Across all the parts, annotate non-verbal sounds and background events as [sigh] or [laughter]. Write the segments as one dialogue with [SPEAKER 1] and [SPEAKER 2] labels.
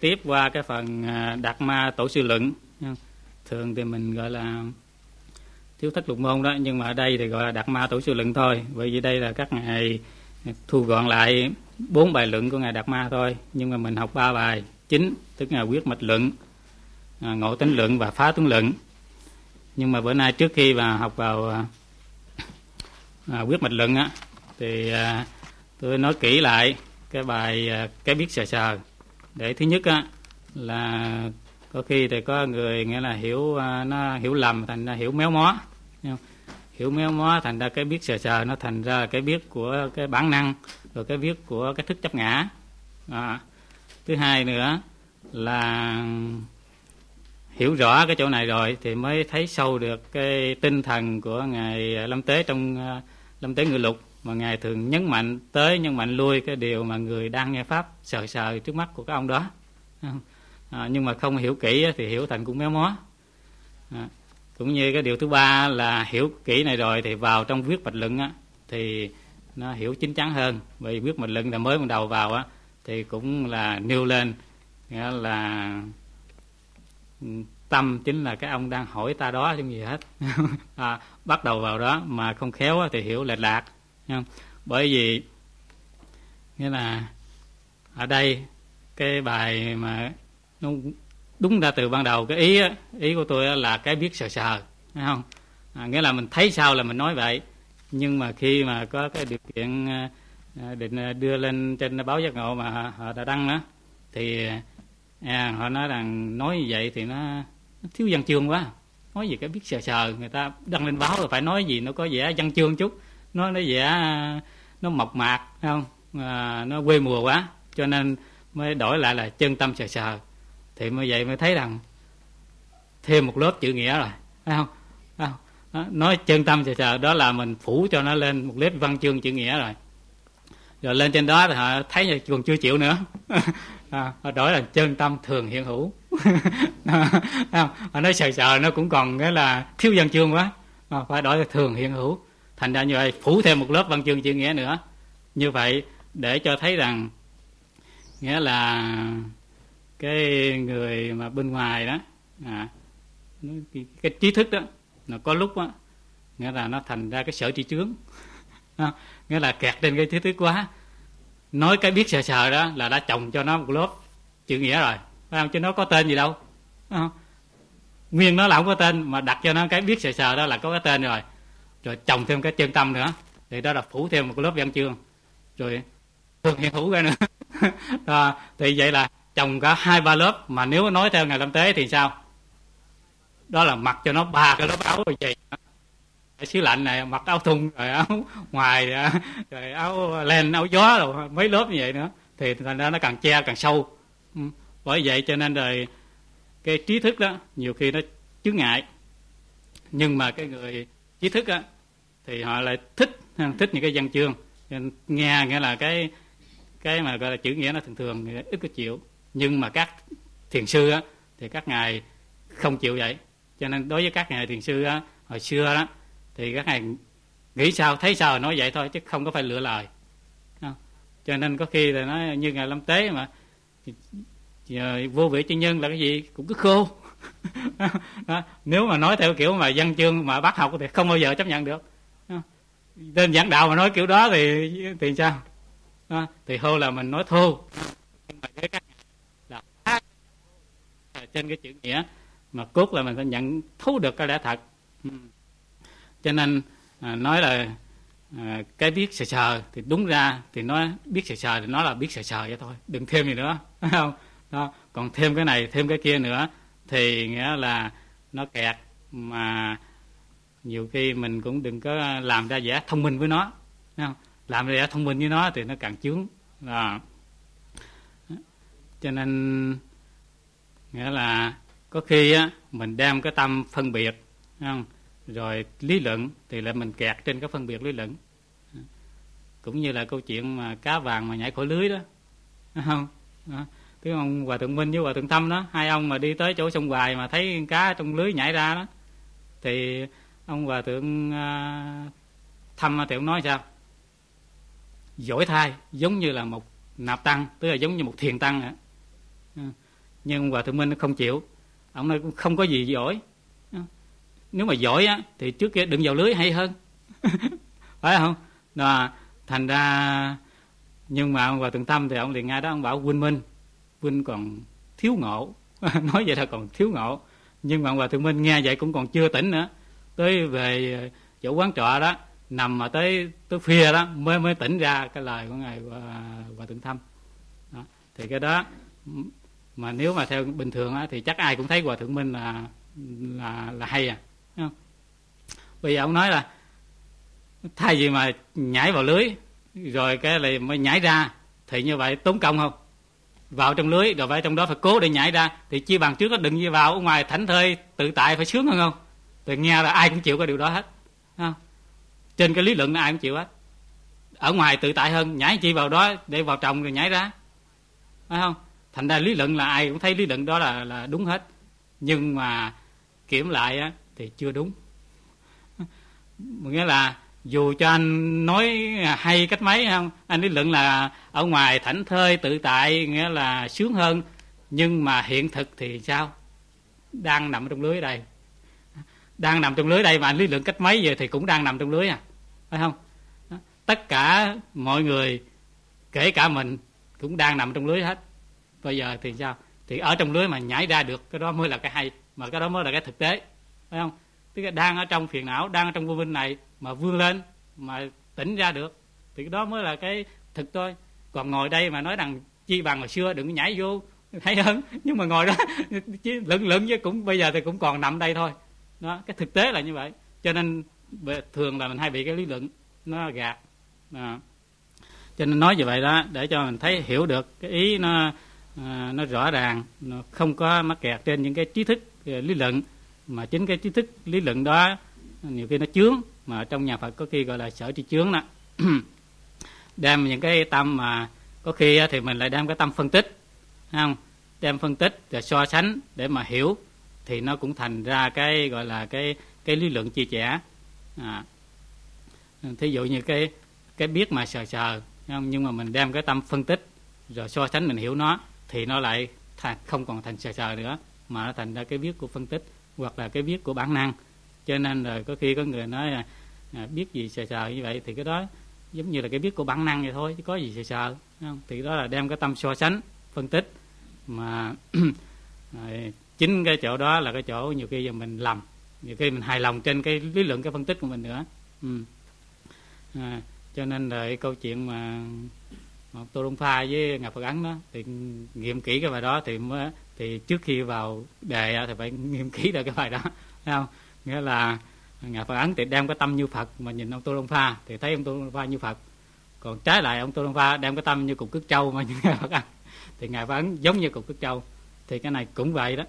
[SPEAKER 1] tiếp qua cái phần à, đạt ma tổ sư luận. Thường thì mình gọi là thiếu thất lục môn đó nhưng mà ở đây thì gọi là đạt ma tổ sư luận thôi. Bởi vì đây là các ngài thu gọn lại bốn bài luận của ngài đạt ma thôi. Nhưng mà mình học ba bài chính tức là quyết mạch luận à, ngộ tính luận và phá tướng luận. Nhưng mà bữa nay trước khi mà học vào à, à quyết mạch luận á thì à, tôi nói kỹ lại cái bài à, cái biết sờ sờ để thứ nhất á, là có khi thì có người nghĩa là hiểu à, nó hiểu lầm thành ra hiểu méo mó, hiểu méo mó thành ra cái biết sờ sờ, nó thành ra cái biết của cái bản năng, rồi cái biết của cái thức chấp ngã. À. thứ hai nữa là hiểu rõ cái chỗ này rồi thì mới thấy sâu được cái tinh thần của ngài lâm tế trong à, lâm tế ngự lục mà ngài thường nhấn mạnh tới nhấn mạnh lui cái điều mà người đang nghe pháp sờ sờ trước mắt của cái ông đó. À, nhưng mà không hiểu kỹ thì hiểu thành cũng méo mó. À, cũng như cái điều thứ ba là hiểu kỹ này rồi thì vào trong viết bạch luận á thì nó hiểu chính chắn hơn. Vì viết bạch luận là mới ban đầu vào á thì cũng là nêu lên nghĩa là ừ, tâm chính là cái ông đang hỏi ta đó chứ gì hết. [laughs] À, bắt đầu vào đó mà không khéo thì hiểu lệch lạc bởi vì nghĩa là ở đây cái bài mà nó đúng ra từ ban đầu cái ý ý của tôi là cái biết sờ sờ thấy không? À, nghĩa là mình thấy sao là mình nói vậy. Nhưng mà khi mà có cái điều kiện à, à, định à, đưa lên trên báo giác ngộ mà họ đã đăng đó thì à, họ nói rằng nói như vậy thì nó, nó thiếu văn chương quá. Nói gì cái biết sờ sờ người ta đăng lên báo rồi phải nói gì nó có vẻ văn chương chút nó nó vẻ nó mộc mạc không? À, nó quê mùa quá cho nên mới đổi lại là chân tâm sờ sờ. Thì mới vậy mới thấy rằng thêm một lớp chữ nghĩa rồi thấy không, thấy không? Đó, nói chân tâm sờ sờ đó là mình phủ cho nó lên một lớp văn chương chữ nghĩa rồi. Rồi lên trên đó thì họ thấy còn chưa chịu nữa. [laughs] À, họ đổi là chân tâm thường hiện hữu. [laughs] Không? họ nói sờ sờ nó cũng còn cái là thiếu văn chương quá. À, phải đổi là thường hiện hữu thành ra như vậy phủ thêm một lớp văn chương chữ nghĩa nữa. Như vậy để cho thấy rằng nghĩa là cái người mà bên ngoài đó à, cái, cái trí thức đó nó có lúc á nghĩa là nó thành ra cái sở tri trướng [laughs] nghĩa là kẹt trên cái trí thức quá. Nói cái biết sờ sờ đó là đã trồng cho nó một lớp chữ nghĩa rồi. Phải không? Chứ nó có tên gì đâu. Nguyên nó là không có tên mà đặt cho nó cái biết sờ sờ đó là có cái tên rồi rồi trồng thêm cái chân tâm nữa. Thì đó là phủ thêm một lớp văn chương. Rồi thường hiện hữu ra nữa. [laughs] Đó, thì vậy là trồng cả hai ba lớp. Mà nếu nói theo ngày lâm tế thì sao? Đó là mặc cho nó ba cái lớp áo rồi vậy xứ lạnh này mặc áo thun rồi áo ngoài rồi áo len áo gió rồi mấy lớp như vậy nữa. Thì thành ra nó càng che càng sâu. Ừ. Bởi vậy cho nên rồi cái trí thức đó nhiều khi nó chướng ngại. Nhưng mà cái người trí thức á thì họ lại thích thích những cái văn chương. Nghe nghĩa là cái cái mà gọi là chữ nghĩa nó thường thường ít có chịu. Nhưng mà các thiền sư á, thì các ngài không chịu vậy. Cho nên đối với các ngài thiền sư á, hồi xưa đó thì các ngài nghĩ sao thấy sao nói vậy thôi chứ không có phải lựa lời. Cho nên có khi là nói như ngài lâm tế mà ờ, vô vị chân nhân là cái gì cũng cứ khô đó. nếu mà nói theo kiểu mà văn chương mà bác học thì không bao giờ chấp nhận được. Tên giảng đạo mà nói kiểu đó thì thì sao? Đó. thì hô là mình nói thô. Nhưng mà với các trên cái chữ nghĩa mà cốt là mình sẽ nhận thấu được cái lẽ thật. Ừ. Cho nên à, nói là à, cái biết sờ sờ thì đúng ra thì nó biết sờ sờ thì nó là biết sờ sờ vậy thôi đừng thêm gì nữa [laughs] không? Đó còn thêm cái này thêm cái kia nữa thì nghĩa là nó kẹt, mà nhiều khi mình cũng đừng có làm ra vẻ thông minh với nó không? làm ra vẻ thông minh với nó thì nó càng chướng à. cho nên, nghĩa là có khi á, mình đem cái tâm phân biệt không? rồi lý luận thì lại mình kẹt trên cái phân biệt lý luận cũng như là câu chuyện mà cá vàng mà nhảy khỏi lưới đó không đó cái ông hòa thượng minh với hòa thượng tâm đó hai ông mà đi tới chỗ sông hoài mà thấy cá trong lưới nhảy ra đó. Thì ông hòa thượng à, thăm thì ông nói sao? Giỏi thai giống như là một nạp tăng tức là giống như một thiền tăng ừ, nhưng hòa thượng minh không chịu. Ông nói không có gì giỏi. Ừ, nếu mà giỏi á thì trước kia đừng vào lưới hay hơn. [laughs] Phải không? Đó, thành ra nhưng mà ông hòa thượng tâm thì ông liền ngay đó ông bảo huynh minh huynh còn thiếu ngộ [laughs] nói vậy là còn thiếu ngộ nhưng mà ông hòa thượng minh nghe vậy cũng còn chưa tỉnh nữa tới về ờ, chỗ quán trọ đó nằm mà tới tới khuya đó mới mới tỉnh ra cái lời của ngài ờ, và hòa thượng thâm đó. thì cái đó mà nếu mà theo bình thường á, thì chắc ai cũng thấy hòa thượng minh là là là hay à không? bây giờ ông nói là thay vì mà nhảy vào lưới rồi cái này mới nhảy ra thì như vậy tốn công không vào trong lưới rồi phải trong đó phải cố để nhảy ra. Thì chi bằng trước đó đừng như vào ở ngoài thảnh thơi tự tại phải sướng hơn không? Thì nghe là ai cũng chịu cái điều đó hết không? trên cái lý luận là ai cũng chịu hết. Ở ngoài tự tại hơn nhảy chi vào đó để vào trồng rồi nhảy ra phải không? Thành ra lý luận là ai cũng thấy lý luận đó là là đúng hết. Nhưng mà kiểm lại á, thì chưa đúng. Nghĩa là dù cho anh nói hay cách mấy không? Anh lý luận là ở ngoài thảnh thơi tự tại, nghĩa là sướng hơn. Nhưng mà hiện thực thì sao? Đang nằm trong lưới đây. Đang nằm trong lưới đây mà anh lý luận cách mấy giờ thì cũng đang nằm trong lưới à? Phải không? Tất cả mọi người, kể cả mình, cũng đang nằm trong lưới hết. Bây giờ thì sao? Thì ở trong lưới mà nhảy ra được, cái đó mới là cái hay, mà cái đó mới là cái thực tế. Phải không? Tức là đang ở trong phiền não, đang ở trong vô minh này mà vươn lên mà tỉnh ra được thì đó mới là cái thực thôi còn ngồi đây mà nói rằng chi bằng hồi xưa đừng nhảy vô hay hơn [laughs] nhưng mà ngồi đó [laughs] chứ lận lận chứ cũng bây giờ thì cũng còn nằm đây thôi. Đó cái thực tế là như vậy. Cho nên thường là mình hay bị cái lý luận nó gạt. À. cho nên nói như vậy đó để cho mình thấy hiểu được cái ý nó à, nó rõ ràng nó không có mắc kẹt trên những cái trí thức à, lý luận. Mà chính cái trí thức lý luận đó nhiều khi nó chướng mà trong nhà Phật có khi gọi là sở tri chướng đó [clears throat] đem những cái tâm mà có khi thì mình lại đem cái tâm phân tích không đem phân tích rồi so sánh để mà hiểu thì nó cũng thành ra cái gọi là cái cái lý luận chia sẻ à. thí dụ như cái cái biết mà sờ sờ không? nhưng mà mình đem cái tâm phân tích rồi so sánh mình hiểu nó thì nó lại thành, không còn thành sờ sờ nữa mà nó thành ra cái biết của phân tích hoặc là cái biết của bản năng cho nên rồi có khi có người nói là à, biết gì sợ sợ như vậy thì cái đó giống như là cái biết của bản năng vậy thôi chứ có gì sợ sợ không? thì đó là đem cái tâm so sánh phân tích mà [clears throat] à, chính cái chỗ đó là cái chỗ nhiều khi giờ mình lầm nhiều khi mình hài lòng trên cái lý luận cái phân tích của mình nữa ừ. à, cho nên là cái câu chuyện mà, mà tô đông pha với ngọc phật ấn đó thì nghiệm kỹ cái bài đó thì mới thì trước khi vào đề thì phải nghiệm kỹ được cái bài đó thấy không nghĩa là ngài phật ấn thì đem cái tâm như phật mà nhìn ông tô long pha. Thì thấy ông tô long pha như phật. Còn trái lại ông tô long pha đem cái tâm như cục cước trâu mà [laughs] nhìn ngài phật ấn. Thì ngài phật ấn giống như cục cước trâu. Thì cái này cũng vậy đó.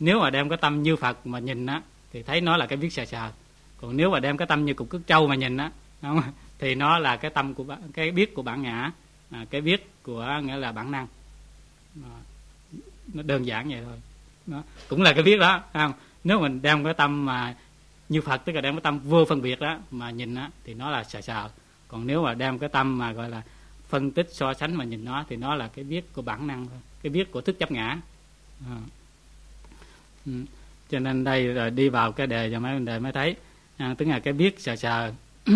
[SPEAKER 1] Nếu mà đem cái tâm như phật mà nhìn á thì thấy nó là cái biết sờ sờ còn nếu mà đem cái tâm như cục cước trâu mà nhìn á không? [laughs] thì nó là cái tâm của cái biết của bản ngã. À, cái biết của nghĩa là bản năng. À, nó đơn giản vậy thôi. Nó cũng là cái biết đó không? Nếu mình đem cái tâm mà như phật tức là đem cái tâm vô phân biệt đó mà nhìn á thì nó là sợ sợ. Còn nếu mà đem cái tâm mà gọi là phân tích so sánh mà nhìn nó thì nó là cái biết của bản năng thôi cái biết của thức chấp ngã. À. ừ. cho nên đây rồi đi vào cái đề cho mấy vấn đề mới thấy. À, tức là cái biết sờ sờ [clears throat]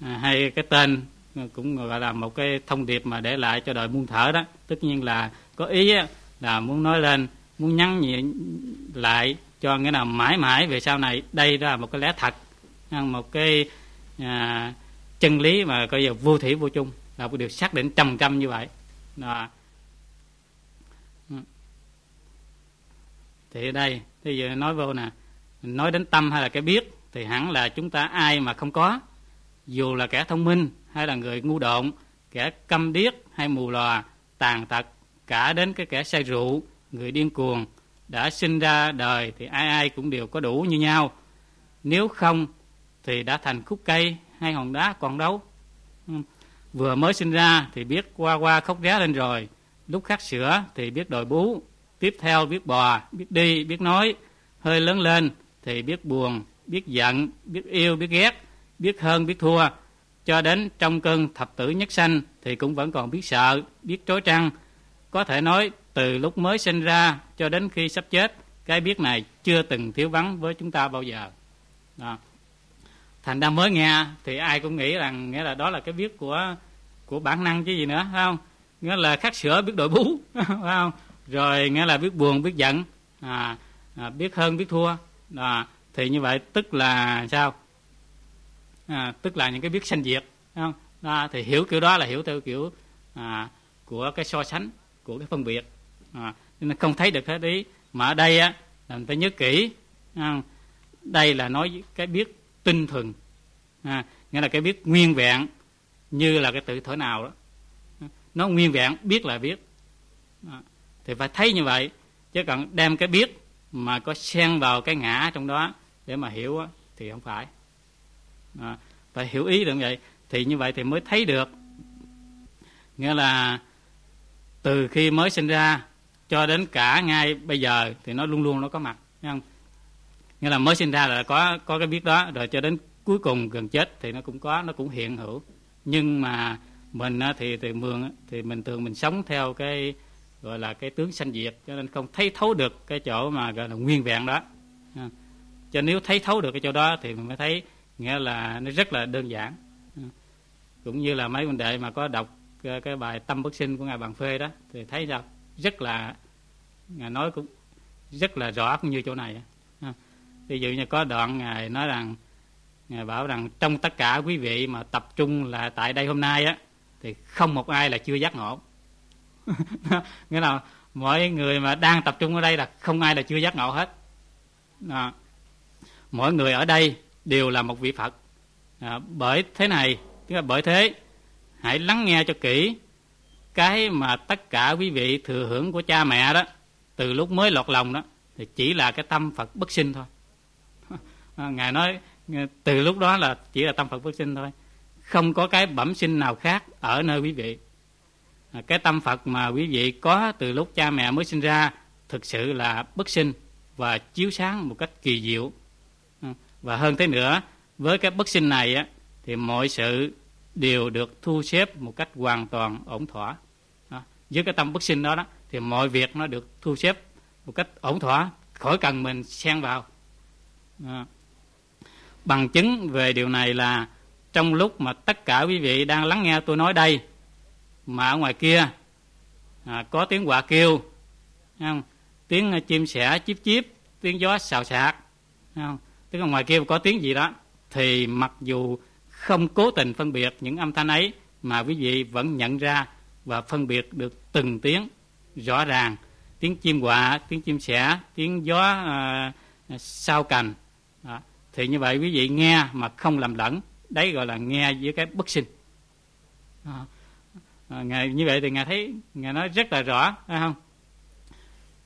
[SPEAKER 1] à, hay cái tên cũng gọi là một cái thông điệp mà để lại cho đời muôn thở đó. Tất nhiên là có ý á, là muốn nói lên muốn nhắn nhị lại cho nghĩa là mãi mãi về sau này. Đây là một cái lẽ thật một cái à, chân lý mà coi giờ vô thủy vô chung là một điều xác định trầm trăm như vậy. Đó. Ừ. thì ở đây bây giờ nói vô nè nói đến tâm hay là cái biết thì hẳn là chúng ta ai mà không có. Dù là kẻ thông minh hay là người ngu độn kẻ câm điếc hay mù lòa tàn tật cả đến cái kẻ say rượu người điên cuồng đã sinh ra đời thì ai ai cũng đều có đủ như nhau. Nếu không thì đã thành khúc cây hay hòn đá còn đâu. Ừ. Vừa mới sinh ra thì biết qua qua khóc ré lên rồi. Lúc khát sữa thì biết đòi bú. Tiếp theo biết bò, biết đi, biết nói. Hơi lớn lên thì biết buồn, biết giận, biết yêu, biết ghét, biết hơn, biết thua. Cho đến trong cơn thập tử nhất sanh thì cũng vẫn còn biết sợ, biết trối trăng có thể nói từ lúc mới sinh ra cho đến khi sắp chết cái biết này chưa từng thiếu vắng với chúng ta bao giờ. Đó. thành ra mới nghe thì ai cũng nghĩ rằng nghĩa là đó là cái biết của của bản năng chứ gì nữa phải không? Nghĩa là khắc sửa biết đội bú [laughs] phải không? Rồi nghĩa là biết buồn biết giận à, à, biết hơn biết thua. À, thì như vậy tức là sao? À, tức là những cái biết sanh diệt không? Đó, thì hiểu kiểu đó là hiểu theo kiểu à, của cái so sánh của cái phân biệt. À, nên không thấy được hết ý. Mà ở đây á là mình phải nhớ kỹ à, đây là nói cái biết tinh thuần à, nghĩa là cái biết nguyên vẹn như là cái tự thở nào đó. À, nó nguyên vẹn biết là biết. À, thì phải thấy như vậy chứ còn đem cái biết mà có xen vào cái ngã trong đó để mà hiểu á, thì không phải. À, phải hiểu ý được vậy thì như vậy thì mới thấy được. Nghĩa là từ khi mới sinh ra cho đến cả ngay bây giờ thì nó luôn luôn nó có mặt nghe không? Nghĩa là mới sinh ra là có có cái biết đó, rồi cho đến cuối cùng gần chết thì nó cũng có, nó cũng hiện hữu. Nhưng mà mình thì thì mường thì mình thường mình sống theo cái, gọi là cái tướng sanh diệt, cho nên không thấy thấu được cái chỗ mà, gọi là nguyên vẹn đó. Cho nếu thấy thấu được cái chỗ đó thì mình mới thấy, nghĩa là nó rất là đơn giản. Cũng như là mấy huynh đệ mà có đọc Ờ, cái bài tâm bất sinh của ngài Bàn phê đó thì thấy là rất là ngài nói cũng rất là rõ cũng như chỗ này à, ví dụ như có đoạn ngài nói rằng ngài bảo rằng trong tất cả quý vị mà tập trung là tại đây hôm nay á thì không một ai là chưa giác ngộ. [laughs] Nghĩa là mọi người mà đang tập trung ở đây là không ai là chưa giác ngộ hết. À, mỗi người ở đây đều là một vị phật. À, bởi thế này tức là bởi thế hãy lắng nghe cho kỹ cái mà tất cả quý vị thừa hưởng của cha mẹ đó, từ lúc mới lọt lòng đó, thì chỉ là cái tâm phật bất sinh thôi. [laughs] Ngài nói, từ lúc đó là chỉ là tâm phật bất sinh thôi. Không có cái bẩm sinh nào khác ở nơi quý vị. Cái tâm phật mà quý vị có từ lúc cha mẹ mới sinh ra, thực sự là bất sinh và chiếu sáng một cách kỳ diệu. Và hơn thế nữa, với cái bất sinh này á, thì mọi sự đều được thu xếp một cách hoàn toàn ổn thỏa đó. với cái tâm bất sinh đó đó thì mọi việc nó được thu xếp một cách ổn thỏa khỏi cần mình xen vào đó. bằng chứng về điều này là trong lúc mà tất cả quý vị đang lắng nghe tôi nói đây mà ở ngoài kia à, có tiếng quạ kêu không? tiếng chim sẻ chíp chíp tiếng gió xào xạc không? tức là ngoài kia có tiếng gì đó thì mặc dù không cố tình phân biệt những âm thanh ấy mà quý vị vẫn nhận ra và phân biệt được từng tiếng rõ ràng. Tiếng chim quạ tiếng chim sẻ tiếng gió à, sao cành. Đó. thì như vậy quý vị nghe mà không làm lẫn. Đấy gọi là nghe với cái bất sinh. À, à, ngài như vậy thì ngài thấy ngài nói rất là rõ phải không?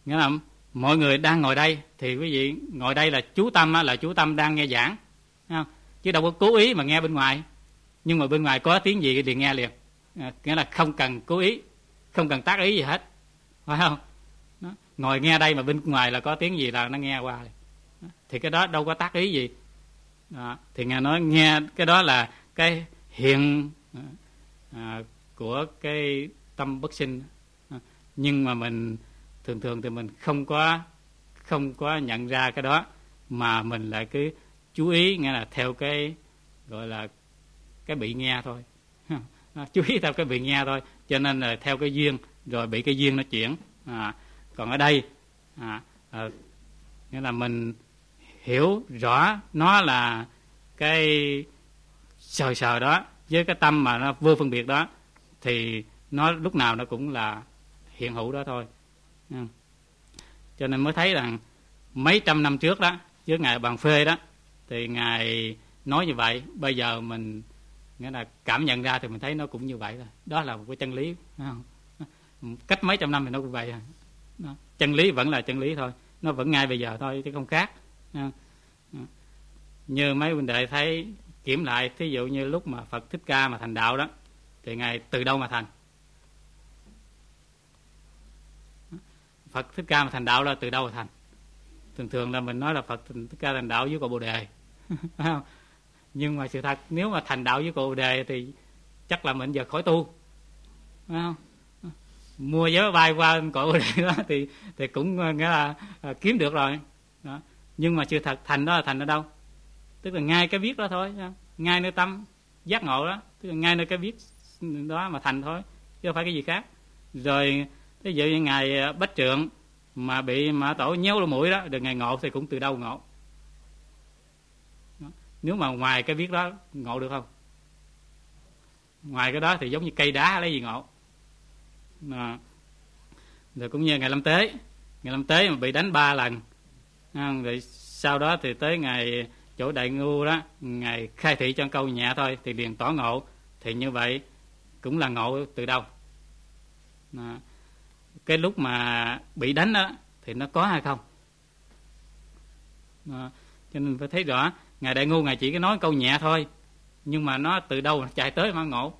[SPEAKER 1] Nghĩa là mọi người đang ngồi đây thì quý vị ngồi đây là chú tâm là chú tâm đang nghe giảng không? Chứ đâu có cố ý mà nghe bên ngoài. Nhưng mà bên ngoài có tiếng gì thì nghe liền. À, nghĩa là không cần cố ý không cần tác ý gì hết. Phải không? Đó. ngồi nghe đây mà bên ngoài là có tiếng gì là nó nghe qua đó. thì cái đó đâu có tác ý gì. Đó. thì nghe nói nghe cái đó là cái hiện à, à của cái tâm bất sinh. À, nhưng mà mình thường thường thì mình không có không có nhận ra cái đó mà mình lại cứ chú ý nghe là theo cái gọi là cái bị nghe thôi. [laughs] Chú ý theo cái bị nghe thôi cho nên là theo cái duyên rồi bị cái duyên nó chuyển. À, còn ở đây à, à, nghĩa là mình hiểu rõ nó là cái sờ sờ đó với cái tâm mà nó vô phân biệt đó thì nó lúc nào nó cũng là hiện hữu đó thôi. Ừ. Cho nên mới thấy rằng mấy trăm năm trước đó với ngài bàn phê đó thì ngài nói như vậy. Bây giờ mình, nghĩa là cảm nhận ra thì mình thấy nó cũng như vậy thôi. Đó là một cái chân lý không? cách mấy trăm năm thì nó cũng vậy à. đó. chân lý vẫn là chân lý thôi. Nó vẫn ngay bây giờ thôi, chứ không khác. Như mấy huynh đệ thấy, kiểm lại, thí dụ như lúc mà phật thích ca mà thành đạo đó, thì ngài từ đâu mà thành? Phật thích ca mà thành đạo là từ đâu mà thành? Thường thường là mình nói là phật thích ca thành đạo dưới cội bồ đề. [laughs] nhưng mà sự thật nếu mà thành đạo với cụ đề thì chắc là mình giờ khỏi tu. Không? Mua vé bay qua cội đề đó thì thì cũng ờ, nghĩa là à, kiếm được rồi. Đó. nhưng mà sự thật thành đó là thành ở đâu? Tức là ngay cái biết đó thôi ngay nơi tâm giác ngộ đó. Tức là ngay nơi cái biết đó mà thành thôi chứ không phải cái gì khác. Rồi ví dụ như ngày ờ, bách trượng mà bị mã tổ nhéo lỗ mũi đó được ngày ngộ thì cũng từ đâu ngộ nếu mà ngoài cái viết đó ngộ được không? Ngoài cái đó thì giống như cây đá lấy gì ngộ? À. rồi cũng như ngày lâm tế ngày lâm tế mà bị đánh ba lần à, rồi sau đó thì tới ngày chỗ đại ngu đó ngày khai thị cho câu nhẹ thôi thì liền tỏ ngộ. Thì như vậy cũng là ngộ từ đâu? À cái lúc mà bị đánh đó thì nó có hay không? À, cho nên phải thấy rõ ngài đại ngu ngài chỉ có nói câu nhẹ thôi. Nhưng mà nó từ đâu chạy tới mà ngộ.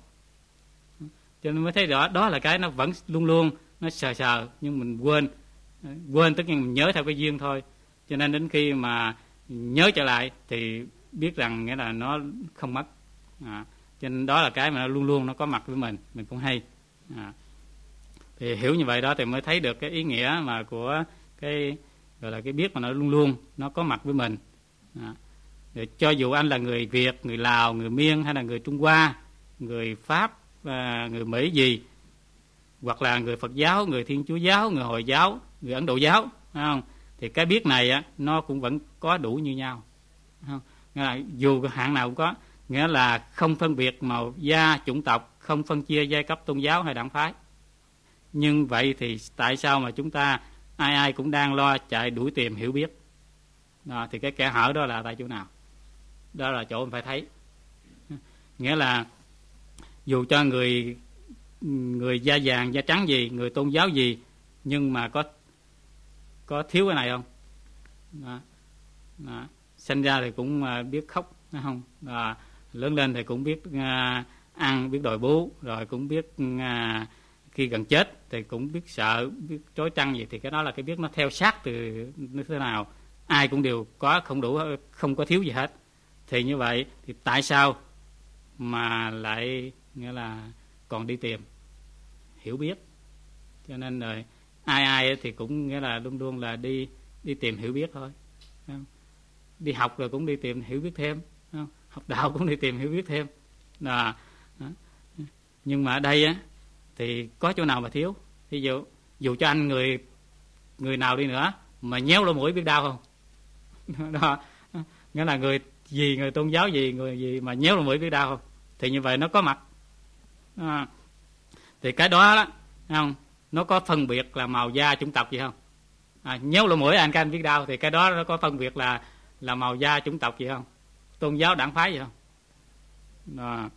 [SPEAKER 1] Cho nên mới thấy rõ đó là cái nó vẫn luôn luôn nó sờ sờ nhưng mình quên. Quên tất nhiên mình nhớ theo cái duyên thôi. Cho nên đến khi mà nhớ trở lại thì biết rằng nghĩa là nó không mất. À, cho nên đó là cái mà nó luôn luôn nó có mặt với mình. Mình cũng hay. À thì hiểu như vậy đó thì mới thấy được cái ý nghĩa mà của cái gọi là cái biết mà nó luôn luôn nó có mặt với mình đó. Cho dù anh là người Việt, người Lào, người Miên hay là người Trung Hoa, người Pháp, và người Mỹ gì hoặc là người Phật giáo, người Thiên Chúa giáo, người Hồi giáo, người Ấn Độ giáo, không? Thì cái biết này á, nó cũng vẫn có đủ như nhau. Không? Nghĩa là dù hạng nào cũng có, nghĩa là không phân biệt màu da, chủng tộc, không phân chia giai cấp tôn giáo hay đảng phái nhưng vậy thì tại sao mà chúng ta ai ai cũng đang lo chạy đuổi tìm hiểu biết đó, thì cái kẻ hở đó là tại chỗ nào đó là chỗ mình phải thấy nghĩa là dù cho người người da vàng da trắng gì người tôn giáo gì nhưng mà có có thiếu cái này không đó. Đó. sinh ra thì cũng à, biết khóc không à, lớn lên thì cũng biết uh, ăn biết đòi bú rồi cũng biết uh, khi gần chết thì cũng biết sợ biết trói trăng gì thì cái đó là cái biết nó theo sát từ như thế nào ai cũng đều có, không đủ, không có thiếu gì hết. Thì như vậy thì tại sao mà lại, nghĩa là còn đi tìm? Hiểu biết. Cho nên rồi ai ai thì cũng, nghĩa là luôn luôn là đi đi tìm hiểu biết thôi. Đi học rồi cũng đi tìm hiểu biết thêm học đạo [laughs] cũng đi tìm hiểu biết thêm. Là nhưng mà ở đây á, thì có chỗ nào mà thiếu? Ví dụ, dù cho anh người người nào đi nữa, mà nhéo lỗ mũi biết đau không? [laughs] đó. Nghĩa là người gì người tôn giáo gì người gì mà nhéo là mũi biết đau không? Thì như vậy nó có mặt. À, thì cái đó đó không? Nó có phân biệt là màu da chủng tộc gì không? À, nhéo lỗ mũi anh các anh biết đau. Thì cái đó nó có phân biệt là là màu da chủng tộc gì không? Tôn giáo đảng phái gì không? À,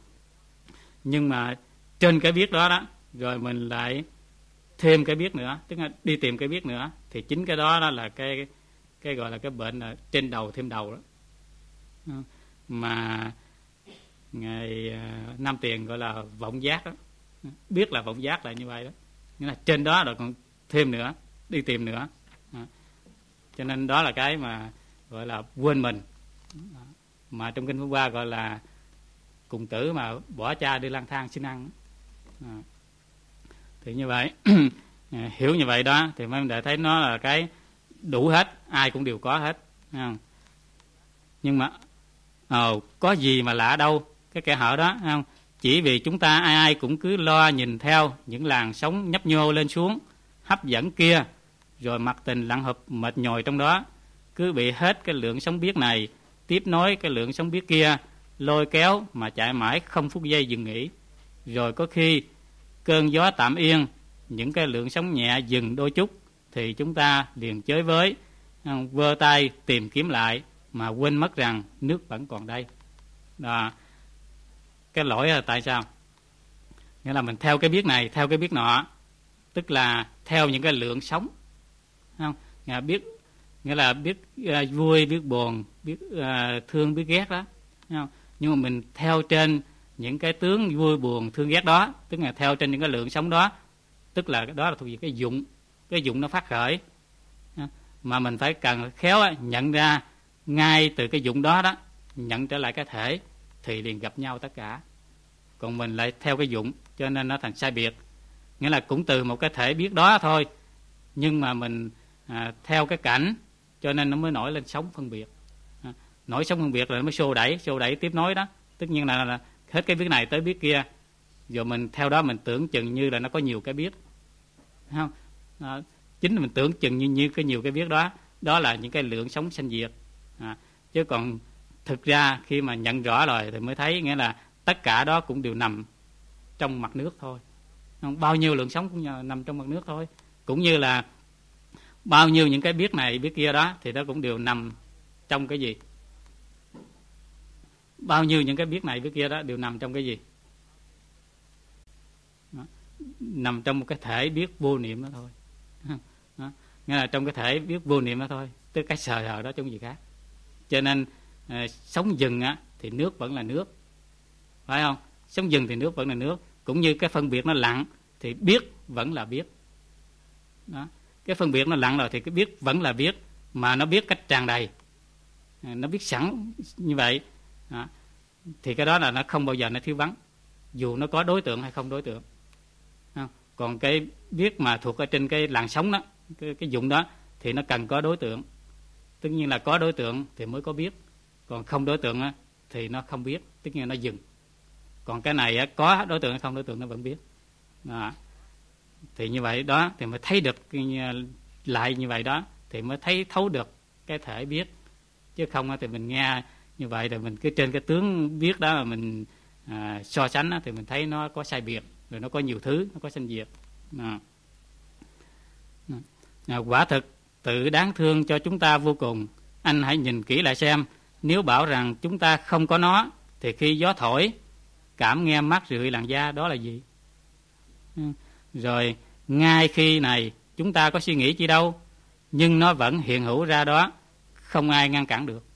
[SPEAKER 1] nhưng mà trên cái biết đó đó rồi mình lại thêm cái biết nữa tức là đi tìm cái biết nữa thì chính cái đó đó là cái cái gọi là cái bệnh là trên đầu thêm đầu đó. Mà ngày à, nam năm tiền gọi là vọng giác đó. Biết là vọng giác là như vậy đó. Nghĩa là trên đó rồi còn thêm nữa, đi tìm nữa. Cho nên đó là cái mà gọi là quên mình. Mà trong kinh Pháp Hoa gọi là cùng tử mà bỏ cha đi lang thang xin ăn. Thì như vậy [clears throat] à, hiểu như vậy đó, thì mấy đệ thấy nó là cái đủ hết ai cũng đều có hết không? nhưng mà ồ, có gì mà lạ đâu cái kẻ hở đó không? Chỉ vì chúng ta ai ai cũng cứ lo nhìn theo những làn sóng nhấp nhô lên xuống hấp dẫn kia rồi mặc tình lặng hợp mệt nhồi trong đó. Cứ bị hết cái lượng sóng biết này tiếp nối cái lượng sóng biết kia lôi kéo mà chạy mãi không phút giây dừng nghỉ. Rồi có khi cơn gió tạm yên những cái lượng sóng nhẹ dừng đôi chút thì chúng ta liền chới với à, vơ tay tìm kiếm lại mà quên mất rằng nước vẫn còn đây. Đó. cái lỗi là tại sao? Nghĩa là mình theo cái biết này theo cái biết nọ tức là theo những cái lượng sống. Không? Nghĩa là biết nghĩa là biết uh, vui biết buồn biết uh, thương biết ghét đó. Không? nhưng mà mình theo trên những cái tướng vui buồn thương ghét đó tức là theo trên những cái lượng sống đó tức là đó là thuộc về cái dụng cái dụng nó phát khởi. Mà mình phải cần khéo nhận ra ngay từ cái dụng đó đó nhận trở lại cái thể thì liền gặp nhau tất cả. Còn mình lại theo cái dụng cho nên nó thành sai biệt. Nghĩa là cũng từ một cái thể biết đó thôi nhưng mà mình à, theo cái cảnh cho nên nó mới nổi lên sống phân biệt. À, nổi sống phân biệt rồi nó mới xô đẩy xô đẩy tiếp nối đó. Tất nhiên là, là hết cái biết này tới biết kia. Rồi mình theo đó mình tưởng chừng như là nó có nhiều cái biết. Không? À, chính mình tưởng chừng như như cái nhiều cái biết đó đó là những cái lượng sống sanh diệt. À, chứ còn thực ra khi mà nhận rõ rồi thì mới thấy nghĩa là tất cả đó cũng đều nằm trong mặt nước thôi. Không? bao nhiêu lượng sống cũng nằm trong mặt nước thôi. Cũng như là bao nhiêu những cái biết này biết kia đó thì nó cũng đều nằm trong cái gì? Bao nhiêu những cái biết này biết kia đó đều nằm trong cái gì? Đó. nằm trong một cái thể biết vô niệm đó thôi. [laughs] đó. nghĩa là trong cái thể biết vô niệm đó thôi tức cái sờ sờ đó trong gì khác. Cho nên à, sống dừng á thì nước vẫn là nước. Phải không? Sống dừng thì nước vẫn là nước. Cũng như cái phân biệt nó lặng thì biết vẫn là biết. Đó. Cái phân biệt nó lặng rồi thì cái biết vẫn là biết mà nó biết cách tràn đầy. Ờ, nó biết sẵn như vậy. Đó. thì cái đó là nó không bao giờ nó thiếu vắng dù nó có đối tượng hay không đối tượng? Còn cái biết mà thuộc ở trên cái làn sóng đó cái, cái dụng đó thì nó cần có đối tượng. Tất nhiên là có đối tượng thì mới có biết. Còn không đối tượng á, thì nó không biết. Tất nhiên nó dừng. Còn cái này á, có đối tượng hay không đối tượng nó vẫn biết. Đó. thì như vậy đó thì mới thấy được lại như vậy đó thì mới thấy thấu được cái thể biết chứ không á, thì mình nghe như vậy thì mình cứ trên cái tướng biết đó mà mình à, so sánh á, thì mình thấy nó có sai biệt rồi nó có nhiều thứ nó có sanh diệt. À. À, quả thực tự đáng thương cho chúng ta vô cùng. Anh hãy nhìn kỹ lại xem. Nếu bảo rằng chúng ta không có nó thì khi gió thổi cảm nghe mát rượi làn da đó là gì? Ừ. Rồi ngay khi này chúng ta có suy nghĩ chi đâu. Nhưng nó vẫn hiện hữu ra đó. Không ai ngăn cản được.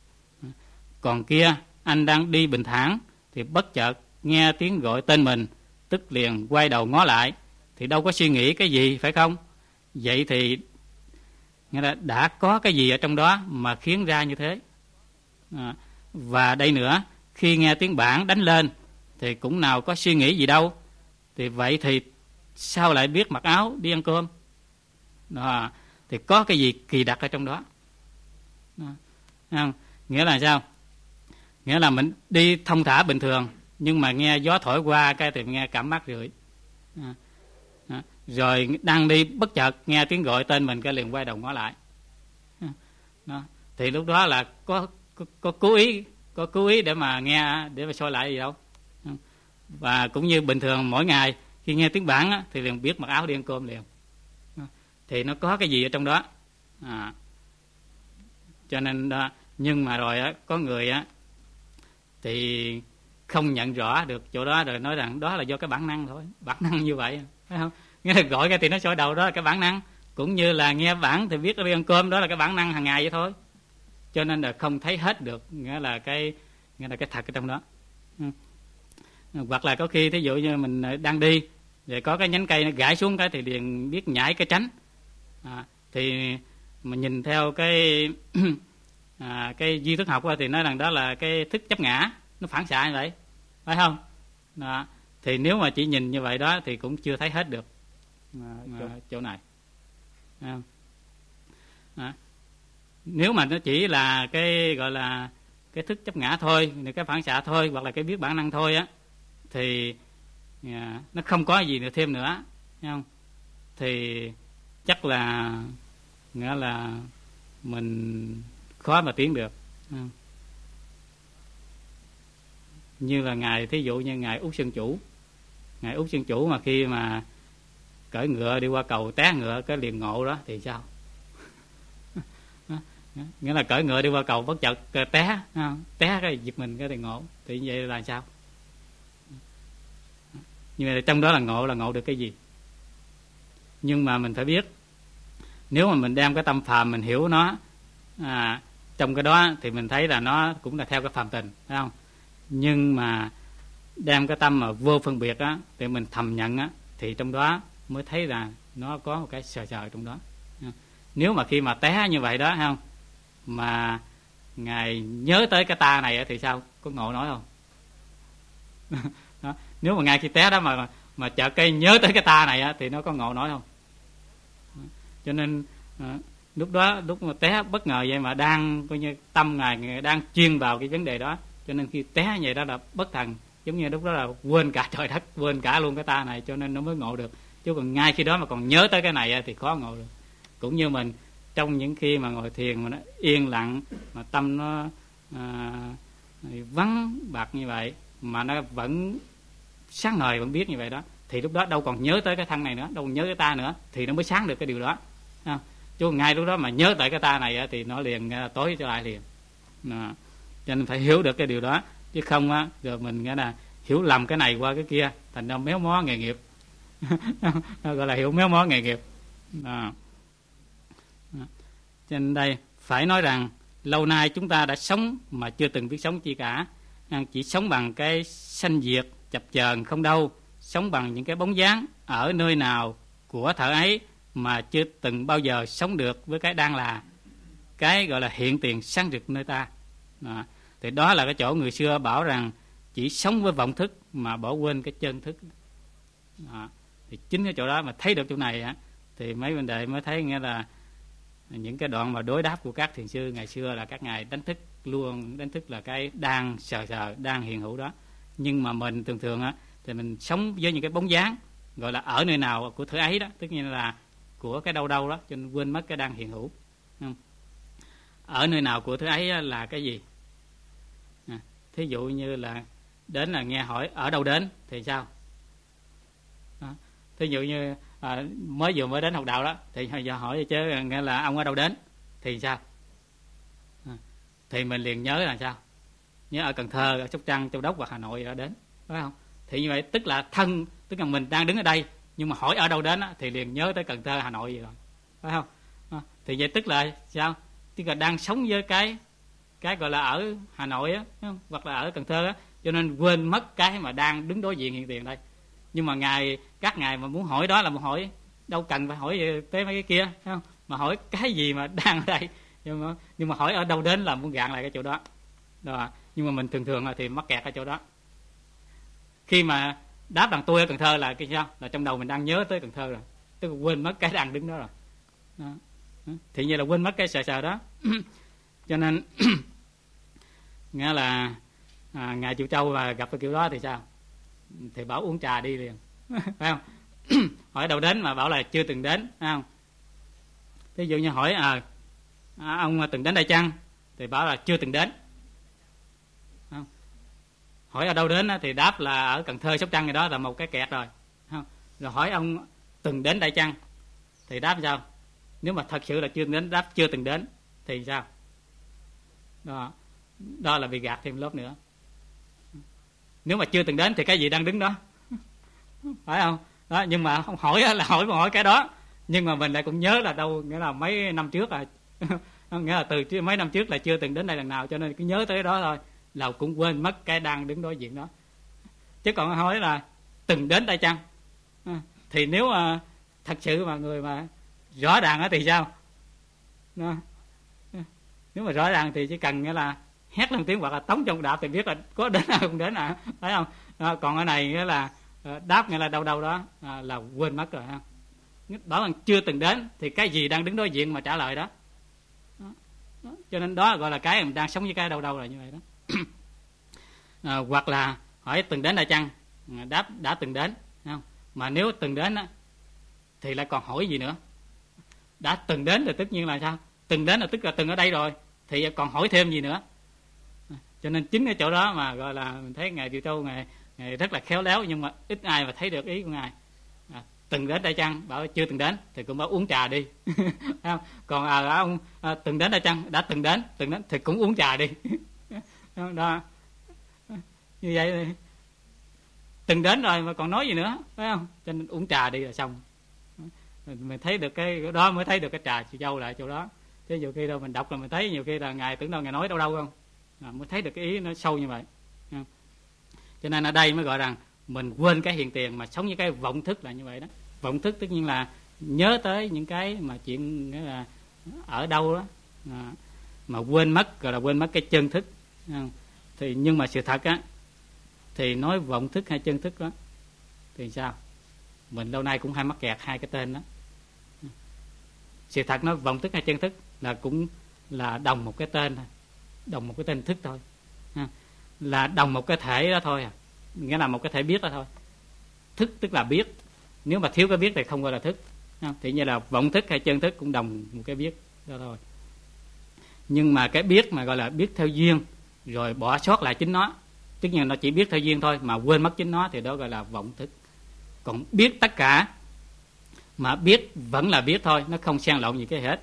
[SPEAKER 1] Còn kia anh đang đi bình thản thì bất chợt nghe tiếng gọi tên mình tức liền quay đầu ngó lại thì đâu có suy nghĩ cái gì phải không? Vậy thì nghĩa là đã có cái gì ở trong đó mà khiến ra như thế? À, và đây nữa khi nghe tiếng bản đánh lên thì cũng nào có suy nghĩ gì đâu. Thì vậy thì sao lại biết mặc áo đi ăn cơm? Đó, thì có cái gì kỳ đặc ở trong đó, đó. À, nghĩa là sao? Nghĩa là mình đi thông thả bình thường nhưng mà nghe gió thổi qua cái thì nghe cảm mát rượi à, à, rồi đang đi bất chợt nghe tiếng gọi tên mình cái liền quay đầu ngó lại à, đó. thì lúc đó là có, có có cố ý có cố ý để mà nghe để mà soi lại gì đâu à, và cũng như bình thường mỗi ngày khi nghe tiếng bản á, thì liền biết mặc áo đi ăn cơm liền à, thì nó có cái gì ở trong đó à. cho nên đó nhưng mà rồi á, có người á thì không nhận rõ được chỗ đó rồi nói rằng đó là do cái bản năng thôi. Bản năng như vậy phải không? Nghĩa là gọi cái thì nó soi đầu đó là cái bản năng. Cũng như là nghe bản thì biết đi ăn cơm đó là cái bản năng hàng ngày vậy thôi. Cho nên là không thấy hết được nghĩa là cái nghĩa là cái thật ở trong đó. Ừ. Hoặc là có khi thí dụ như mình ờ, đang đi rồi có cái nhánh cây nó gãy xuống cái thì liền biết nhảy cái tránh. À, thì mình nhìn theo cái [clears throat] à, cái duy thức học thì nói rằng đó là cái thức chấp ngã nó phản xạ như vậy phải không đó. thì nếu mà chỉ nhìn như vậy đó thì cũng chưa thấy hết được à, chỗ, chỗ này à. À. nếu mà nó chỉ là cái gọi là cái thức chấp ngã thôi cái phản xạ thôi hoặc là cái biết bản năng thôi á thì à, nó không có gì nữa thêm nữa không thì chắc là nghĩa là mình khó mà tiến được không? Như là ngài thí dụ như ngài út sơn chủ. Ngài út sơn chủ mà khi mà cởi ngựa đi qua cầu té ngựa cái liền ngộ đó thì sao? [laughs] Nghĩa là cởi ngựa đi qua cầu bất chợt ờ, té té cái giật mình cái thì ngộ. Thì như vậy là sao? Nhưng mà trong đó là ngộ là ngộ được cái gì? Nhưng mà mình phải biết nếu mà mình đem cái tâm phàm mình hiểu nó à, trong cái đó thì mình thấy là nó cũng là theo cái phàm tình phải không? Nhưng mà đem cái tâm mà vô phân biệt á, thì mình thầm nhận á, thì trong đó mới thấy là nó có một cái sờ sờ trong đó. Nếu mà khi mà té như vậy đó không? Mà ngài nhớ tới cái ta này thì sao? Có ngộ nói không? [laughs] Đó. nếu mà ngay khi té đó mà mà chợ cây nhớ tới cái ta này thì nó có ngộ nói không? Cho nên ờ, lúc đó, lúc mà té bất ngờ vậy mà đang, coi như tâm ngài đang chuyên vào cái vấn đề đó cho nên khi té vậy đó là bất thần giống như lúc đó là quên cả trời đất quên cả luôn cái ta này cho nên nó mới ngộ được. Chứ còn ngay khi đó mà còn nhớ tới cái này thì khó ngộ được. Cũng như mình trong những khi mà ngồi thiền mà nó yên lặng mà tâm nó à, vắng bạc như vậy mà nó vẫn sáng ngời vẫn biết như vậy đó thì lúc đó đâu còn nhớ tới cái thân này nữa đâu còn nhớ cái ta nữa thì nó mới sáng được cái điều đó. Chứ ngay lúc đó mà nhớ tới cái ta này thì nó liền à, tối trở lại liền. À, cho nên phải hiểu được cái điều đó. Chứ không á rồi mình nghe là hiểu lầm cái này qua cái kia, thành ra méo mó nghề nghiệp. [laughs] Gọi là hiểu méo mó nghề nghiệp. Đó. cho đây, phải nói rằng lâu nay chúng ta đã sống mà chưa từng biết sống chi cả. Chỉ sống bằng cái sanh diệt, chập chờn không đâu. Sống bằng những cái bóng dáng ở nơi nào của thở ấy mà chưa từng bao giờ sống được với cái đang là. Cái gọi là hiện tiền sáng rực nơi ta. Đó thì đó là cái chỗ người xưa bảo rằng chỉ sống với vọng thức mà bỏ quên cái chân thức. Đó. thì chính cái chỗ đó mà thấy được chỗ này á, thì mấy vấn đề mới thấy nghĩa là những cái đoạn mà đối đáp của các thiền sư ngày xưa là các ngài đánh thức luôn, đánh thức là cái đang sờ sờ, đang hiện hữu đó. Nhưng mà mình thường thường á, thì mình sống với những cái bóng dáng, gọi là ở nơi nào của thứ ấy đó tất nhiên là của cái đâu đâu đó, cho nên quên mất cái đang hiện hữu. Ở nơi nào của thứ ấy là cái gì? Thí dụ như là đến là nghe hỏi ở đâu đến? Thì sao? Đó. thí dụ như à, mới vừa mới đến học đạo đó thì giờ hỏi chứ nghe là ông ở đâu đến? Thì sao? À, thì mình liền nhớ là sao? Nhớ ở cần thơ ở sóc trăng châu đốc hoặc hà nội đã đến phải không? Thì như vậy tức là thân tức là mình đang đứng ở đây nhưng mà hỏi ở đâu đến thì liền nhớ tới cần thơ hà nội gì rồi phải không? À, thì vậy tức là sao? Tức là đang sống với cái cái gọi là ở hà nội á hoặc là ở cần thơ á. Cho nên quên mất cái mà đang đứng đối diện hiện tiền đây. Nhưng mà ngài, các ngài mà muốn hỏi đó là một hỏi, đâu cần phải hỏi tới mấy cái kia không? Mà hỏi cái gì mà đang ở đây? Nhưng mà nhưng mà hỏi ở đâu đến là muốn gạn lại cái chỗ đó. Đó. Nhưng mà mình thường thường là thì mắc kẹt ở chỗ đó. Khi mà đáp bằng tôi ở cần thơ là cái sao? Là trong đầu mình đang nhớ tới cần thơ rồi. Tức là quên mất cái đang đứng đó rồi. Đó. thì như là quên mất cái sợ sợ đó. [clears throat] Cho nên [clears throat] nghĩa là à, ngài chịu châu và gặp cái kiểu đó thì sao? Thì bảo uống trà đi liền. [laughs] Phải không? [clears throat] Hỏi đâu đến mà bảo là chưa từng đến phải không? Ví dụ như hỏi à, à ông từng đến đây chăng thì bảo là chưa từng đến. Không? hỏi ở đâu đến thì đáp là ở cần thơ sóc trăng gì đó là một cái kẹt rồi không? rồi hỏi ông từng đến đây chăng thì đáp sao? Nếu mà thật sự là chưa đến đáp chưa từng đến thì sao? Đó đó là bị gạt thêm lớp nữa. Nếu mà chưa từng đến thì cái gì đang đứng đó? Phải không? Đó, nhưng mà không hỏi là hỏi mà hỏi cái đó. Nhưng mà mình lại cũng nhớ là đâu, nghĩa là mấy năm trước à [laughs] nghĩa là từ mấy năm trước là chưa từng đến đây lần nào, cho nên cứ nhớ tới đó thôi, là cũng quên mất cái đang đứng đối diện đó. Chứ còn hỏi là từng đến đây chăng? À, thì nếu mà thật sự mà người mà rõ ràng thì sao? Đó. À, nếu mà rõ ràng thì chỉ cần, nghĩa là hét lên tiếng hoặc là tống trong đạp thì biết là có đến hay không đến à phải không? À, còn ở này nghĩa là ờ, đáp nghĩa là đâu đâu đó à, là quên mất rồi ha. Bảo rằng chưa từng đến thì cái gì đang đứng đối diện mà trả lời đó, đó. đó. cho nên đó gọi là cái mình đang sống với cái đâu đâu là như vậy đó. À, [clears throat] hoặc là hỏi từng đến đây chăng? Ờ, đáp đã từng đến không? Mà nếu từng đến đó, thì lại còn hỏi gì nữa? Đã từng đến thì tất nhiên là sao? Từng đến là tức là từng ở đây rồi thì còn hỏi thêm gì nữa? Cho nên chính cái chỗ đó mà gọi là mình thấy ngài Diệu Châu ngài, ngài rất là khéo léo nhưng mà ít ai mà thấy được ý của ngài. À, từng đến đây chăng bảo chưa từng đến thì cũng bảo uống trà đi. [laughs] Còn à, ông à, từng đến đây chăng đã từng đến từng đến thì cũng uống trà đi. [laughs] Đó. Như vậy từng đến rồi mà còn nói gì nữa phải không? Cho nên uống trà đi là xong. Mình thấy được cái đó mới thấy được cái trà chị dâu lại chỗ đó. Chứ nhiều khi đâu mình đọc là mình thấy nhiều khi là ngài tưởng đâu ngài nói đâu đâu không? À, mới thấy được cái ý nó sâu như vậy. Cho nên ở đây mới gọi rằng mình quên cái hiện tiền mà sống như cái vọng thức là như vậy đó. Vọng thức tất nhiên là nhớ tới những cái mà chuyện nghĩa là ở đâu đó à, mà quên mất gọi là quên mất cái chân thức. Thì nhưng mà sự thật á thì nói vọng thức hay chân thức đó thì sao? Mình lâu nay cũng hay mắc kẹt hai cái tên đó. Sự thật nó vọng thức hay chân thức là cũng là đồng một cái tên thôi đồng một cái tên thức thôi. Là đồng một cái thể đó thôi à. Nghĩa là một cái thể biết đó thôi. Thức tức là biết. Nếu mà thiếu cái biết thì không gọi là thức. Thì như là vọng thức hay chân thức cũng đồng một cái biết đó thôi. Nhưng mà cái biết mà gọi là biết theo duyên, rồi bỏ sót lại chính nó tức nhiên nó chỉ biết theo duyên thôi mà quên mất chính nó thì đó gọi là vọng thức. Còn biết tất cả mà biết vẫn là biết thôi, nó không xen lộn gì cái hết.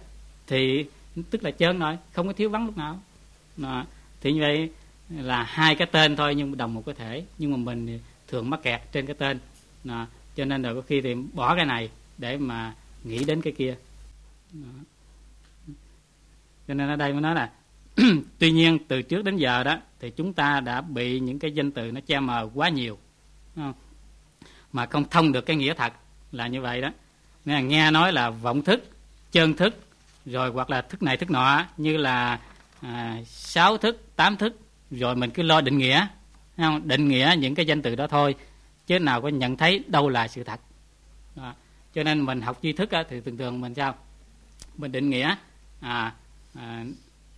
[SPEAKER 1] Thì tức là chân rồi, không có thiếu vắng lúc nào đó. thì như vậy là hai cái tên thôi, nhưng đồng một cái thể nhưng mà mình thường mắc kẹt trên cái tên đó. cho nên là có khi thì bỏ cái này để mà nghĩ đến cái kia đó. cho nên ở đây mới nói là [clears throat] tuy nhiên từ trước đến giờ đó thì chúng ta đã bị những cái danh từ nó che mờ quá nhiều không? mà không thông được cái nghĩa thật là như vậy đó nên là nghe nói là vọng thức, chân thức, rồi hoặc là thức này thức nọ như là à, sáu thức tám thức. Rồi mình cứ lo định nghĩa. Không? định nghĩa những cái danh từ đó thôi. Chứ nào có nhận thấy đâu là sự thật. Đó. cho nên mình học duy thức á, thì thường thường mình sao? Mình định nghĩa. À, à,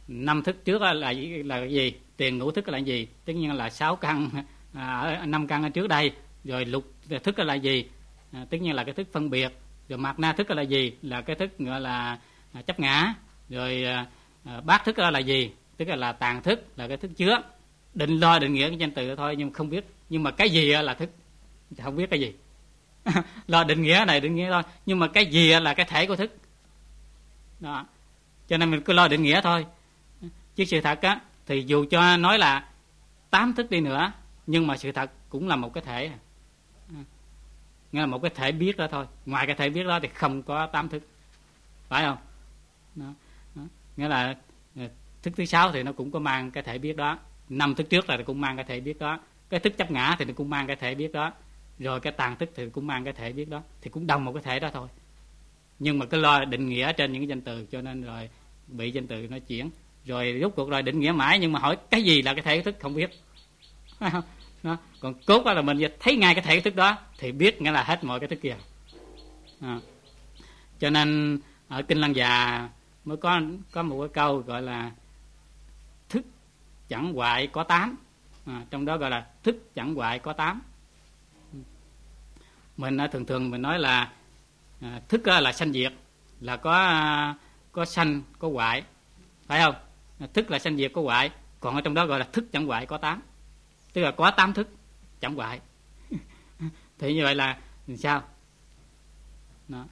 [SPEAKER 1] năm thức trước là là gì? Tiền ngũ thức là gì? Tất nhiên là sáu căn. À, năm căn ở trước đây. Rồi lục thức là gì? À, tất nhiên là cái thức phân biệt. Rồi mạt na thức là gì? Là cái thức gọi là à, chấp ngã. Rồi à, Ờ, bát thức là gì? Tức là, là tàn thức là cái thức chứa. Định lo định nghĩa cái danh từ thôi nhưng không biết. Nhưng mà cái gì là thức? Không biết cái gì. [laughs] Lo định nghĩa này định nghĩa thôi. Nhưng mà cái gì là cái thể của thức? Đó. Cho nên mình cứ lo định nghĩa thôi. Chứ sự thật á thì dù cho nói là tám thức đi nữa nhưng mà sự thật cũng là một cái thể. Nghĩa là một cái thể biết đó thôi. Ngoài cái thể biết đó thì không có tám thức. Phải không? Đó. Nghĩa là ờ, thức thứ sáu thì nó cũng có mang cái thể biết đó. Năm thức trước là cũng mang cái thể biết đó. Cái thức chấp ngã thì nó cũng mang cái thể biết đó. Rồi cái tàn thức thì cũng mang cái thể biết đó. Thì cũng đồng một cái thể đó thôi. Nhưng mà cái lo định nghĩa trên những cái danh từ, cho nên rồi bị danh từ nó chuyển. Rồi rút cuộc rồi định nghĩa mãi, nhưng mà hỏi cái gì là cái thể thức không biết. [laughs] Đó. còn cốt là mình thấy ngay cái thể thức đó thì biết nghĩa là hết mọi cái thức kia. À. cho nên ở kinh lăng già mới có có một cái câu gọi là thức chẳng hoại có tám. À, trong đó gọi là thức chẳng hoại có tám. Mình à, thường thường mình nói là à, thức à, là sanh diệt là có à, có sanh có hoại. Phải không? Thức là sanh diệt có hoại. Còn ở trong đó gọi là thức chẳng hoại có tám. Tức là có tám thức chẳng hoại. [laughs] Thì như vậy là sao? Đó.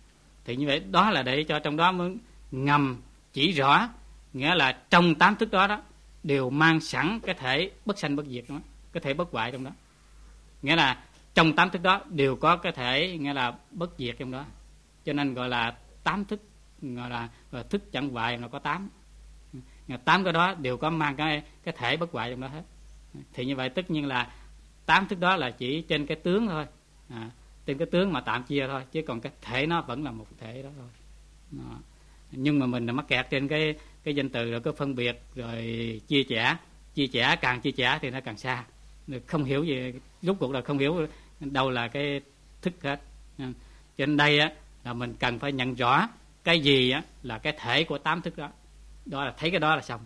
[SPEAKER 1] thì như vậy đó là để cho trong đó mới ngầm chỉ rõ nghĩa là trong tám thức đó đó đều mang sẵn cái thể bất sanh bất diệt đó, cái thể bất hoại trong đó. Nghĩa là trong tám thức đó đều có cái thể nghĩa là bất diệt trong đó. Cho nên gọi là tám thức gọi là, gọi là thức chẳng hoại nó có tám. Tám cái đó đều có mang cái cái thể bất hoại trong đó hết. Thì như vậy tất nhiên là tám thức đó là chỉ trên cái tướng thôi. À, trên cái tướng mà tạm chia thôi chứ còn cái thể nó vẫn là một thể đó thôi. Đó nhưng mà mình là mắc kẹt trên cái cái danh từ rồi có phân biệt, rồi chia sẻ. Chia sẻ càng chia sẻ thì nó càng xa. Không hiểu gì lúc cuộc là không hiểu đâu là cái thức hết. Trên đây á, là mình cần phải nhận rõ cái gì á, là cái thể của tám thức đó. Đó là, thấy cái đó là xong.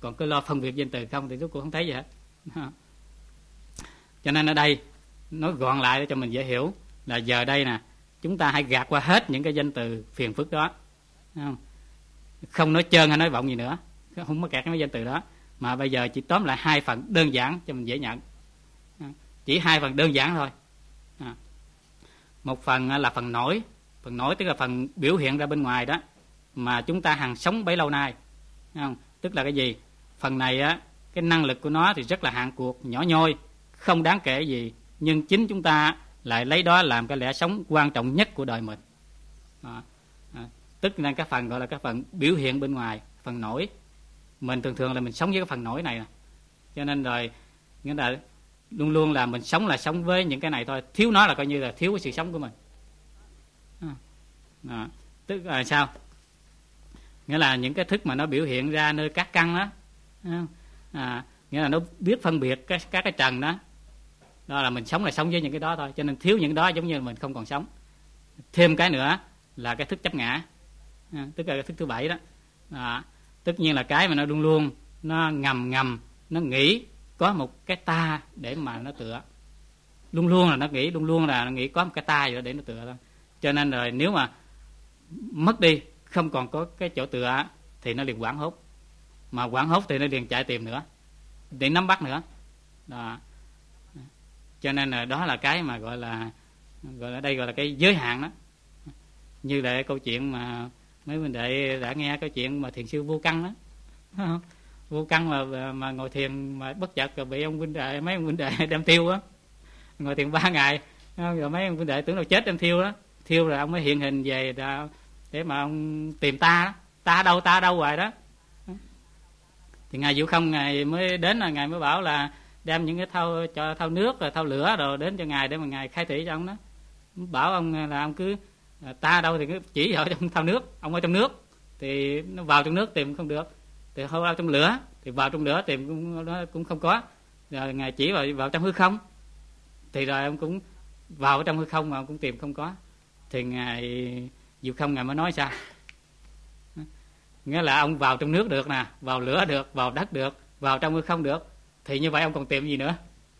[SPEAKER 1] Còn cứ lo phân biệt danh từ không thì rốt cuộc không thấy gì hết. [laughs] Cho nên ở đây nó gọn lại để cho mình dễ hiểu là giờ đây nè, chúng ta hãy gạt qua hết những cái danh từ phiền phức đó không, không nói trơn hay nói vọng gì nữa. Không có kẹt cái danh từ đó. Mà bây giờ chỉ tóm lại hai phần đơn giản cho mình dễ nhận. Chỉ hai phần đơn giản thôi. Một phần à, là phần nổi. Phần nổi tức là phần biểu hiện ra bên ngoài đó mà chúng ta hàng sống bấy lâu nay. Không? tức là cái gì? Phần này á cái năng lực của nó thì rất là hạn cuộc nhỏ nhoi không đáng kể gì nhưng chính chúng ta lại lấy đó làm cái lẽ sống quan trọng nhất của đời mình. À, tức là cái phần gọi là cái phần biểu hiện bên ngoài phần nổi. Mình thường thường là mình sống với cái phần nổi này cho nên rồi nghĩa là luôn luôn là mình sống là sống với những cái này thôi. Thiếu nó là coi như là thiếu cái sự sống của mình. À, à tức là sao? Nghĩa là những cái thức mà nó biểu hiện ra nơi các căn đó à, nghĩa là nó biết phân biệt các, các cái trần đó. Đó là mình sống là sống với những cái đó thôi. Cho nên thiếu những đó giống như là mình không còn sống. Thêm cái nữa là cái thức chấp ngã à, tức là cái thức thứ bảy đó. À, tất nhiên là cái mà nó luôn luôn nó ngầm ngầm nó nghĩ có một cái ta để mà nó tựa. Luôn luôn là nó nghĩ luôn luôn là nó nghĩ có một cái ta gì để nó tựa thôi. Cho nên rồi nếu mà mất đi không còn có cái chỗ tựa thì nó liền quảng hốt. Mà quảng hốt thì nó liền chạy tìm nữa để nắm bắt nữa. Đó. cho nên là đó là cái mà gọi là gọi là đây gọi là cái giới hạn đó. Như là câu chuyện mà mấy huynh đệ đã nghe câu chuyện mà thiền sư vô căn đó. Vô căn mà mà ngồi thiền mà bất chợt rồi bị ông huynh đệ, mấy ông huynh đệ [laughs] đem tiêu á. Ngồi thiền ba ngày rồi mấy ông huynh đệ tưởng đâu chết đem thiêu đó. Thiêu rồi ông mới hiện hình về để mà ông tìm ta đó. Ta đâu ta đâu hoài đó. Thì ngài diệu không ngài mới đến là ngài mới bảo là đem những cái thau, cho thau nước rồi thau lửa rồi đến cho ngài để mà ngài khai thị cho ông đó. Bảo ông là ông cứ À, ta đâu thì cứ chỉ ở trong thau nước, ông ở trong nước, thì nó vào trong nước tìm không được. Thì không vào trong lửa, thì vào trong lửa tìm cũng, nó cũng không có. Rồi ngài chỉ vào vào trong hư không, thì rồi ông cũng vào trong hư không mà ông cũng tìm không có. Thì ngài, diệu không ngài mới nói sao? Nghĩa là ông vào trong nước được nè, vào lửa được, vào đất được, vào trong hư không được, thì như vậy ông còn tìm gì nữa?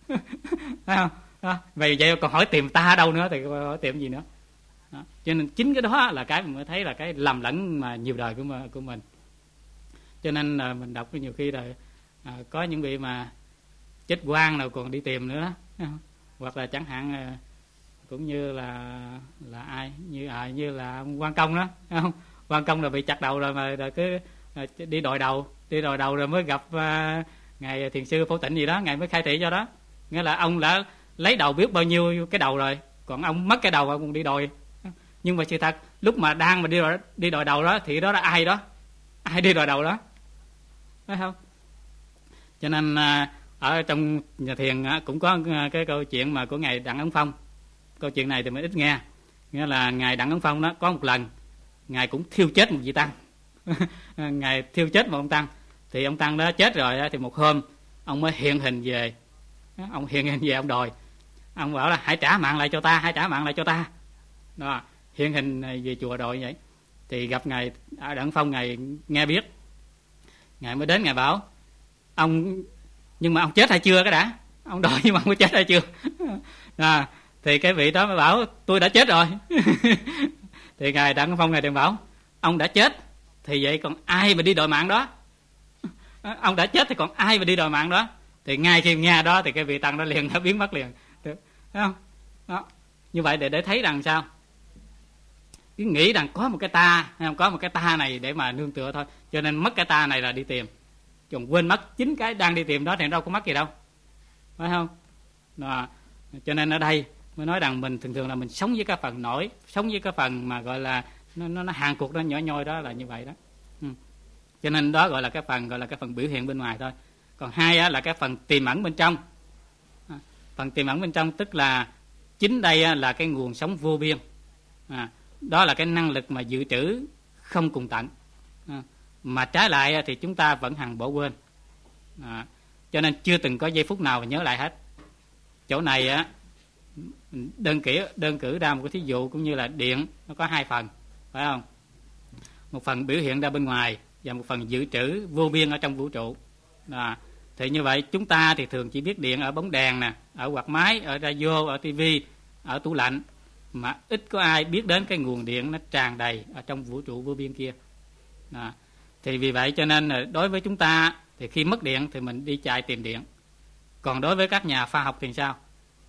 [SPEAKER 1] [laughs] Phải không? Đó. vậy vậy còn hỏi tìm ta đâu nữa thì hỏi tìm gì nữa đó. cho nên chính cái đó là cái mình mới thấy là cái lầm lẫn mà nhiều đời của mình, của mình. cho nên là mình đọc nhiều khi là à, có những vị mà chết quan nào còn đi tìm nữa hoặc là chẳng hạn à, cũng như là là ai như à, như là quan công đó không quan công là bị chặt đầu rồi mà rồi cứ à, đi đòi đầu đi đòi đầu rồi mới gặp à, uh, ngài thiền sư phổ tịnh gì đó ngài mới khai thị cho đó nghĩa là ông đã lấy đầu biết bao nhiêu cái đầu rồi còn ông mất cái đầu ông còn đi đòi nhưng mà sự thật lúc mà đang mà đi đòi, đi đòi đầu đó thì đó là ai đó? Ai đi đòi đầu đó? Phải không? Cho nên à, ở trong nhà thiền cũng có à, cái câu chuyện mà của ngài đặng ấn phong. Câu chuyện này thì mình ít nghe. Nghĩa là ngài đặng ấn phong đó có một lần ngài cũng thiêu chết một vị tăng. [laughs] Ngài thiêu chết một ông tăng. Thì ông tăng đó chết rồi thì một hôm ông mới hiện hình về. Ông hiện hình về ông đòi. Ông bảo là hãy trả mạng lại cho ta hãy trả mạng lại cho ta. Đó hiện hình về chùa đội vậy. Thì gặp ngài ở đặng phong ngài nghe biết. Ngài mới đến ngài bảo ông nhưng mà ông chết hay chưa cái đã? Ông đòi nhưng mà ông có chết hay chưa? [laughs] À, thì cái vị đó mới bảo tôi đã chết rồi. [laughs] Thì ngài đặng phong ngài đừng bảo ông đã chết thì vậy còn ai mà đi đòi mạng đó? [laughs] Ông đã chết thì còn ai mà đi đòi mạng đó? Thì ngay khi nghe đó thì cái vị tăng đó liền nó biến mất liền. Được. Không? Đó như vậy để để thấy rằng sao? Cứ nghĩ rằng có một cái ta không? Có một cái ta này để mà nương tựa thôi. Cho nên mất cái ta này là đi tìm. Còn quên mất chính cái đang đi tìm đó thì đâu có mất gì đâu. Phải không? Đó. cho nên ở đây mới nói rằng mình thường thường là mình sống với cái phần nổi sống với cái phần mà gọi là nó nó, nó hàng cuộc nó nhỏ nhoi đó là như vậy đó. Ừ. cho nên đó gọi là cái phần gọi là cái phần biểu hiện bên ngoài thôi. Còn hai á, là cái phần tiềm ẩn bên trong. À, phần tiềm ẩn bên trong tức là chính đây á, là cái nguồn sống vô biên. À, đó là cái năng lực mà dự trữ không cùng tận à, mà trái lại thì chúng ta vẫn hằng bỏ quên. À, cho nên chưa từng có giây phút nào mà nhớ lại hết. Chỗ này á đơn cử đơn cử ra một cái thí dụ cũng như là điện nó có hai phần phải không? Một phần biểu hiện ra bên ngoài và một phần dự trữ vô biên ở trong vũ trụ. À, thì như vậy chúng ta thì thường chỉ biết điện ở bóng đèn nè ở quạt máy ở radio ở tivi ở tủ lạnh mà ít có ai biết đến cái nguồn điện nó tràn đầy ở trong vũ trụ vô biên kia. Đó. thì vì vậy cho nên là đối với chúng ta thì khi mất điện thì mình đi chạy tìm điện. Còn đối với các nhà khoa học thì sao?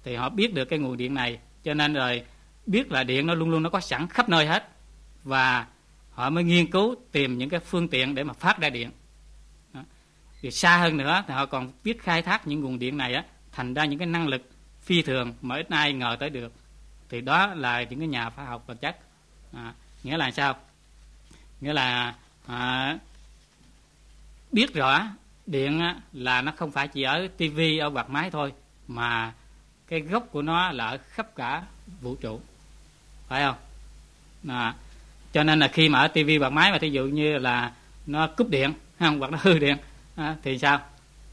[SPEAKER 1] Thì họ biết được cái nguồn điện này, cho nên rồi biết là điện nó luôn luôn nó có sẵn khắp nơi hết. Và họ mới nghiên cứu tìm những cái phương tiện để mà phát ra điện. Đó. thì xa hơn nữa thì họ còn biết khai thác những nguồn điện này á, thành ra những cái năng lực phi thường mà ít ai ngờ tới được thì đó là những cái nhà khoa học vật chất. À, nghĩa là sao? Nghĩa là à, biết rõ điện á, là nó không phải chỉ ở tivi ở quạt máy thôi mà cái gốc của nó là ở khắp cả vũ trụ. Phải không? À, cho nên là khi mà ở tivi quạt máy mà thí dụ như là nó cúp điện [laughs] không hoặc nó hư điện à, thì sao?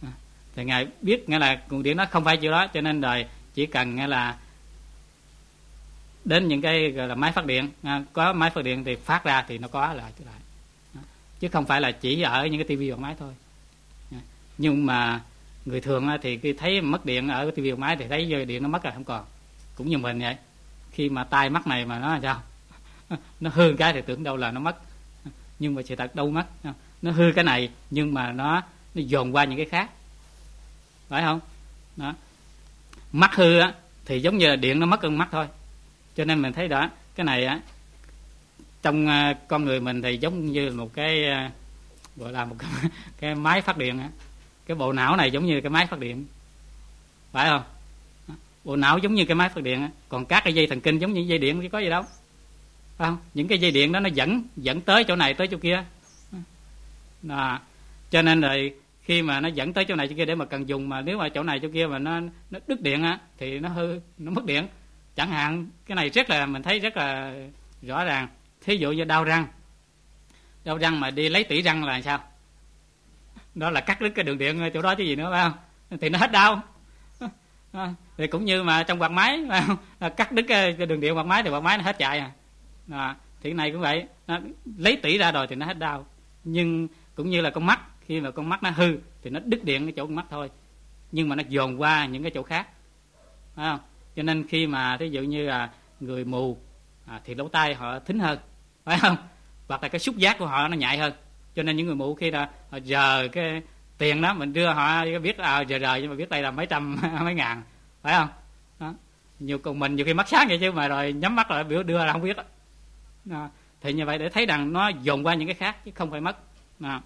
[SPEAKER 1] À, thì ngài biết nghĩa là nguồn điện nó không phải chỗ đó cho nên đời chỉ cần nghĩa là đến những cái gọi là máy phát điện. À, có máy phát điện thì phát ra thì nó có lại trở lại. Chứ không phải là chỉ ở những cái tivi hoặc máy thôi. Nhưng mà người thường thì khi thấy mất điện ở tivi hoặc máy thì thấy dây điện nó mất rồi không còn. Cũng như mình vậy. Khi mà tai mắt này mà nó là sao? [laughs] Nó hư cái thì tưởng đâu là nó mất. Nhưng mà sự thật đâu mất. Nó hư cái này nhưng mà nó nó dồn qua những cái khác. Phải không? Đó. Mắt hư á thì giống như là điện nó mất ở mắt thôi cho nên mình thấy đó cái này á trong uh, con người mình thì giống như một cái uh, gọi là một cái, [laughs] cái máy phát điện á. Cái bộ não này giống như cái máy phát điện. Phải không? Bộ não giống như cái máy phát điện á. Còn các cái dây thần kinh giống như dây điện chứ có gì đâu. Phải không? Những cái dây điện đó nó dẫn dẫn tới chỗ này tới chỗ kia. Đó. cho nên rồi khi mà nó dẫn tới chỗ này chỗ kia để mà cần dùng mà nếu mà chỗ này chỗ kia mà nó nó đứt điện á thì nó hư nó mất điện chẳng hạn, cái này rất là, mình thấy rất là rõ ràng. Thí dụ như đau răng. Đau răng mà đi lấy tỉ răng là sao? Đó là cắt đứt cái đường điện chỗ đó chứ gì nữa, phải không? Thì nó hết đau. Thì cũng như mà trong quạt máy, phải không? cắt đứt cái đường điện quạt máy thì quạt máy nó hết chạy à. Đó. thì cái này cũng vậy. Nó, lấy tỉ ra rồi thì nó hết đau. Nhưng cũng như là con mắt, khi mà con mắt nó hư thì nó đứt điện cái chỗ con mắt thôi. Nhưng mà nó dồn qua những cái chỗ khác. Phải không? Cho nên khi mà ví dụ như là người mù à, thì lỗ tai họ thính hơn phải không hoặc là cái xúc giác của họ nó nhạy hơn cho nên những người mù khi là họ giờ cái tiền đó mình đưa họ biết à, giờ rời nhưng mà biết đây là mấy trăm [laughs] mấy ngàn phải không đó. nhiều còn mình nhiều khi mắt sáng vậy chứ mà rồi nhắm mắt rồi biểu đưa là không biết đó. thì như vậy để thấy rằng nó dồn qua những cái khác chứ không phải mất đó.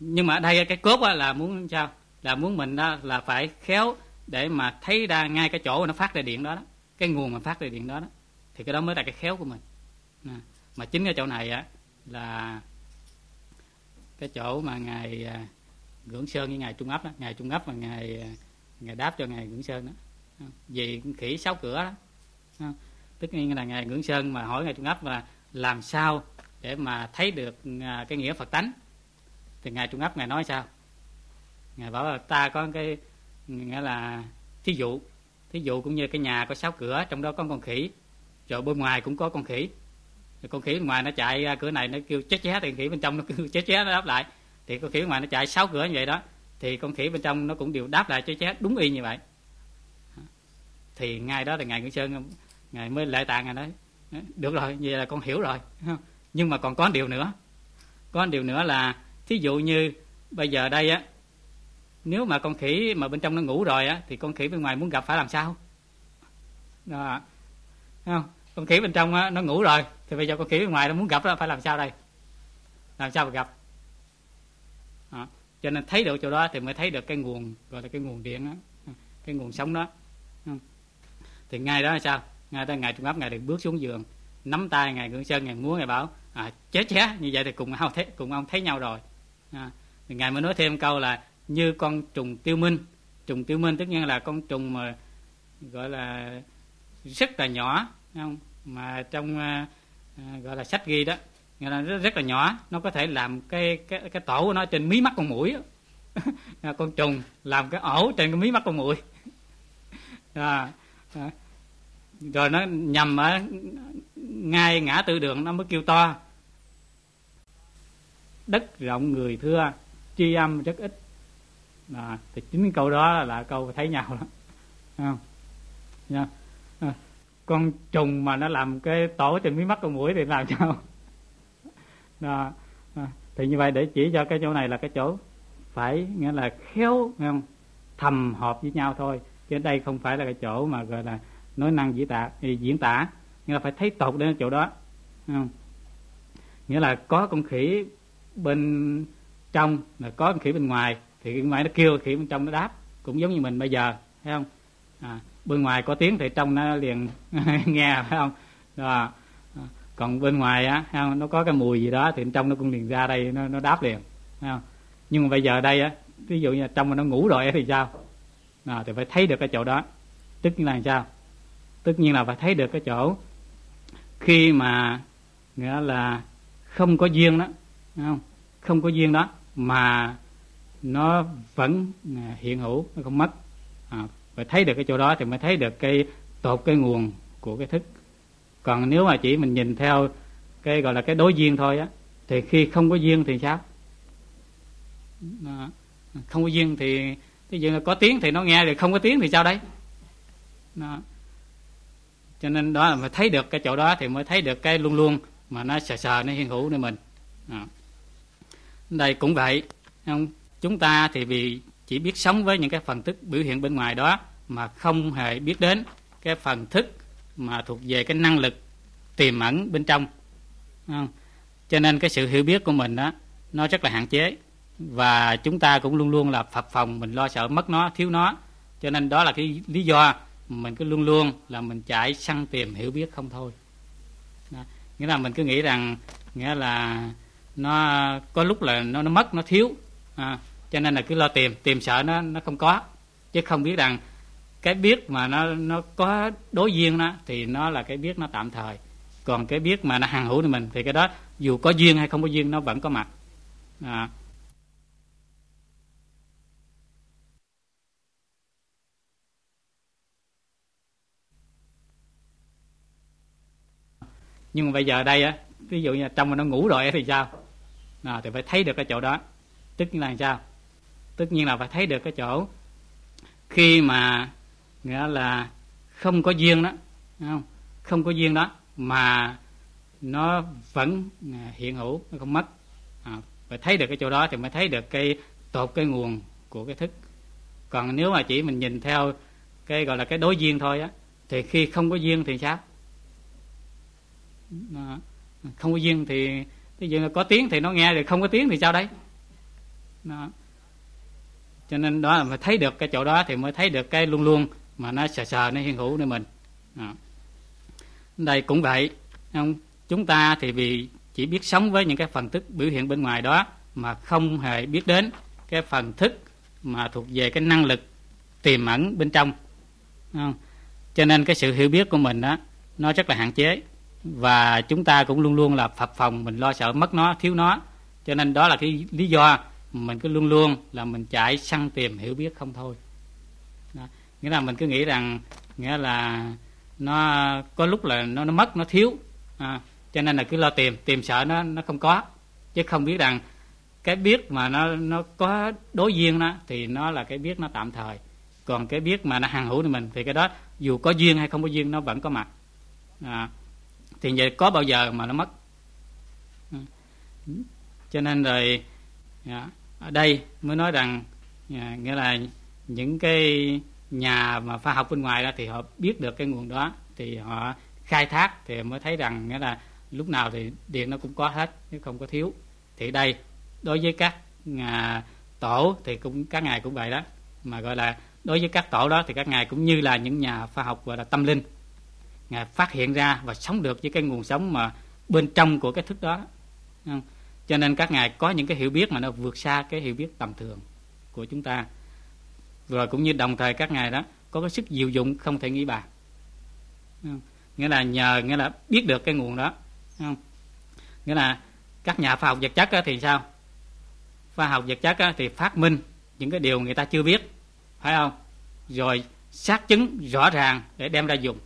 [SPEAKER 1] nhưng mà ở đây cái cốt là muốn sao là muốn mình đó là phải khéo để mà thấy ra ngay cái chỗ nó phát ra điện đó, đó cái nguồn mà phát ra điện đó, đó thì cái đó mới là cái khéo của mình. Mà chính cái chỗ này á là cái chỗ mà ngài à, Ngưỡng Sơn với ngài Trung ấp đó, ngài Trung ấp và ngài à, ngài đáp cho ngài Ngưỡng Sơn đó. Vì khỉ sáu cửa đó. Tất nhiên là ngài Ngưỡng Sơn mà hỏi ngài Trung ấp là làm sao để mà thấy được à, cái nghĩa Phật tánh? Thì ngài Trung ấp ngài nói sao? Ngài bảo là ta có cái nghĩa là thí dụ thí dụ cũng như cái nhà có sáu cửa, trong đó có con khỉ. Rồi bên ngoài cũng có con khỉ. Rồi con khỉ bên ngoài nó chạy ra cửa này, nó kêu chết ché thì khỉ bên trong nó kêu [laughs] chết ché nó đáp lại. Thì con khỉ bên ngoài nó chạy sáu cửa như vậy đó, thì con khỉ bên trong nó cũng đều đáp lại chết ché đúng y như vậy. Thì ngay đó là ngài nguyễn sơn, ngài mới lệ tạng ngài nói được rồi, vậy là con hiểu rồi. [laughs] Nhưng mà còn có điều nữa. Có điều nữa là thí dụ như bây giờ đây á nếu mà con khỉ mà bên trong nó ngủ rồi á thì con khỉ bên ngoài muốn gặp phải làm sao? Đó. Không? Con khỉ bên trong á, nó ngủ rồi thì bây giờ con khỉ bên ngoài nó muốn gặp nó phải làm sao đây? Làm sao mà gặp? Đó. cho nên thấy được chỗ đó thì mới thấy được cái nguồn gọi là cái nguồn điện đó cái nguồn sống đó. Thì ngay đó là sao? Ngay tới ngày trung áp ngày được bước xuống giường nắm tay ngày ngưỡng sơn ngày múa ngày bảo à, chết chết như vậy thì cùng ông thấy cùng ông thấy nhau rồi. À, thì ngài mới nói thêm câu là như con trùng tiêu minh. Trùng tiêu minh tất nhiên là con trùng mà gọi là rất là nhỏ không? Mà trong uh, gọi là sách ghi đó nghĩa là rất, rất là nhỏ. Nó có thể làm cái cái cái tổ của nó trên mí mắt con mũi [laughs] à, con trùng làm cái ổ trên cái mí mắt con mũi. [laughs] À, à, rồi nó nhầm ở ngay ngã tư đường nó mới kêu to. Đất rộng người thưa chi âm rất ít đó, thì chính câu đó là câu thấy nhau đó không dạ. ờ, con trùng mà nó làm cái tổ trên mí mắt con mũi thì làm sao đó. Ờ, thì như vậy để chỉ cho cái chỗ này là cái chỗ phải nghĩa là khéo không thầm hợp với nhau thôi chứ đây không phải là cái chỗ mà gọi là nói năng diễn tả diễn tả nghĩa là phải thấy tột đến chỗ đó không? nghĩa là có con khỉ bên trong là có con khỉ bên ngoài thì bên ngoài nó kêu thì bên trong nó đáp cũng giống như mình bây giờ thấy không? À, bên ngoài có tiếng thì trong nó liền [laughs] nghe phải không? Đó. À, còn bên ngoài á không? nó có cái mùi gì đó thì bên trong nó cũng liền ra đây nó, nó đáp liền thấy không? Nhưng mà bây giờ đây á ví dụ như trong mà nó ngủ rồi thì sao? À, thì phải thấy được cái chỗ đó. Tức nhiên là sao? Tất nhiên là phải thấy được cái chỗ khi mà nghĩa là không có duyên đó không? Không có duyên đó mà nó vẫn à, hiện hữu nó không mất. À, và thấy được cái chỗ đó thì mới thấy được cái tột cái nguồn của cái thức. Còn nếu mà chỉ mình nhìn theo cái gọi là cái đối duyên thôi á thì khi không có duyên thì sao? Không có duyên thì ví dụ là có tiếng thì nó nghe rồi không có tiếng thì sao đấy? Đó. cho nên đó là phải thấy được cái chỗ đó thì mới thấy được cái luôn luôn mà nó sờ sờ nó hiện hữu nơi mình. Đó. đây cũng vậy không? Chúng ta thì vì chỉ biết sống với những cái phần thức biểu hiện bên ngoài đó mà không hề biết đến cái phần thức mà thuộc về cái năng lực tiềm ẩn bên trong. Không? cho nên cái sự hiểu biết của mình đó nó rất là hạn chế. Và chúng ta cũng luôn luôn là phập phòng mình lo sợ mất nó thiếu nó. Cho nên đó là cái lý do mình cứ luôn luôn là mình chạy săn tìm hiểu biết không thôi. Đó. nghĩa là mình cứ nghĩ rằng nghĩa là nó có lúc là nó nó mất nó thiếu. À, cho nên là cứ lo tìm tìm sợ nó nó không có. Chứ không biết rằng cái biết mà nó nó có đối duyên đó thì nó là cái biết nó tạm thời. Còn cái biết mà nó hàng hữu thì mình thì cái đó dù có duyên hay không có duyên nó vẫn có mặt. À. nhưng mà bây giờ đây á ví dụ như trong mà nó ngủ rồi thì sao? À, thì phải thấy được cái chỗ đó. Tức là làm sao? Tất nhiên là phải thấy được cái chỗ. Khi mà nghĩa là không có duyên đó không? Không có duyên đó mà nó vẫn à, hiện hữu nó không mất. À, phải thấy được cái chỗ đó thì mới thấy được cái tột cái nguồn của cái thức. Còn nếu mà chỉ mình nhìn theo cái gọi là cái đối duyên thôi á thì khi không có duyên thì sao? À, không có duyên thì ví dụ là có tiếng thì nó nghe rồi không có tiếng thì sao đấy đó cho nên đó là phải thấy được cái chỗ đó thì mới thấy được cái luôn luôn mà nó sờ sờ, nó hiện hữu nơi mình. Đó. đây cũng vậy. Không, chúng ta thì vì chỉ biết sống với những cái phần thức biểu hiện bên ngoài đó mà không hề biết đến cái phần thức mà thuộc về cái năng lực tiềm ẩn bên trong. Không? cho nên cái sự hiểu biết của mình đó, nó rất là hạn chế. Và chúng ta cũng luôn luôn là phập phòng mình lo sợ mất nó, thiếu nó. Cho nên đó là cái lý do mình cứ luôn luôn là mình chạy săn tìm hiểu biết không thôi. Đó. nghĩa là mình cứ nghĩ rằng nghĩa là nó có lúc là nó nó mất nó thiếu. À, cho nên là cứ lo tìm tìm sợ nó nó không có. Chứ không biết rằng cái biết mà nó nó có đối duyên đó thì nó là cái biết nó tạm thời. Còn cái biết mà nó hàng hữu thì mình thì cái đó dù có duyên hay không có duyên nó vẫn có mặt. À, thì vậy có bao giờ mà nó mất? À, cho nên rồi yeah ở đây mới nói rằng à, nghĩa là những cái nhà mà khoa học bên ngoài đó thì họ biết được cái nguồn đó thì họ khai thác thì mới thấy rằng nghĩa là lúc nào thì điện nó cũng có hết chứ không có thiếu. Thì đây đối với các à, tổ thì cũng các ngài cũng vậy đó. Mà gọi là đối với các tổ đó thì các ngài cũng như là những nhà khoa học gọi là tâm linh. Ngài phát hiện ra và sống được với cái nguồn sống mà bên trong của cái thức đó cho nên các ngài có những cái hiểu biết mà nó vượt xa cái hiểu biết tầm thường của chúng ta. Rồi cũng như đồng thời các ngài đó, có cái sức diệu dụng không thể nghĩ bàn. Nghĩa là nhờ, nghĩa là biết được cái nguồn đó. Không? nghĩa là các nhà khoa học vật chất thì sao? Khoa học vật chất thì phát minh những cái điều người ta chưa biết, phải không? Rồi xác chứng rõ ràng để đem ra dùng.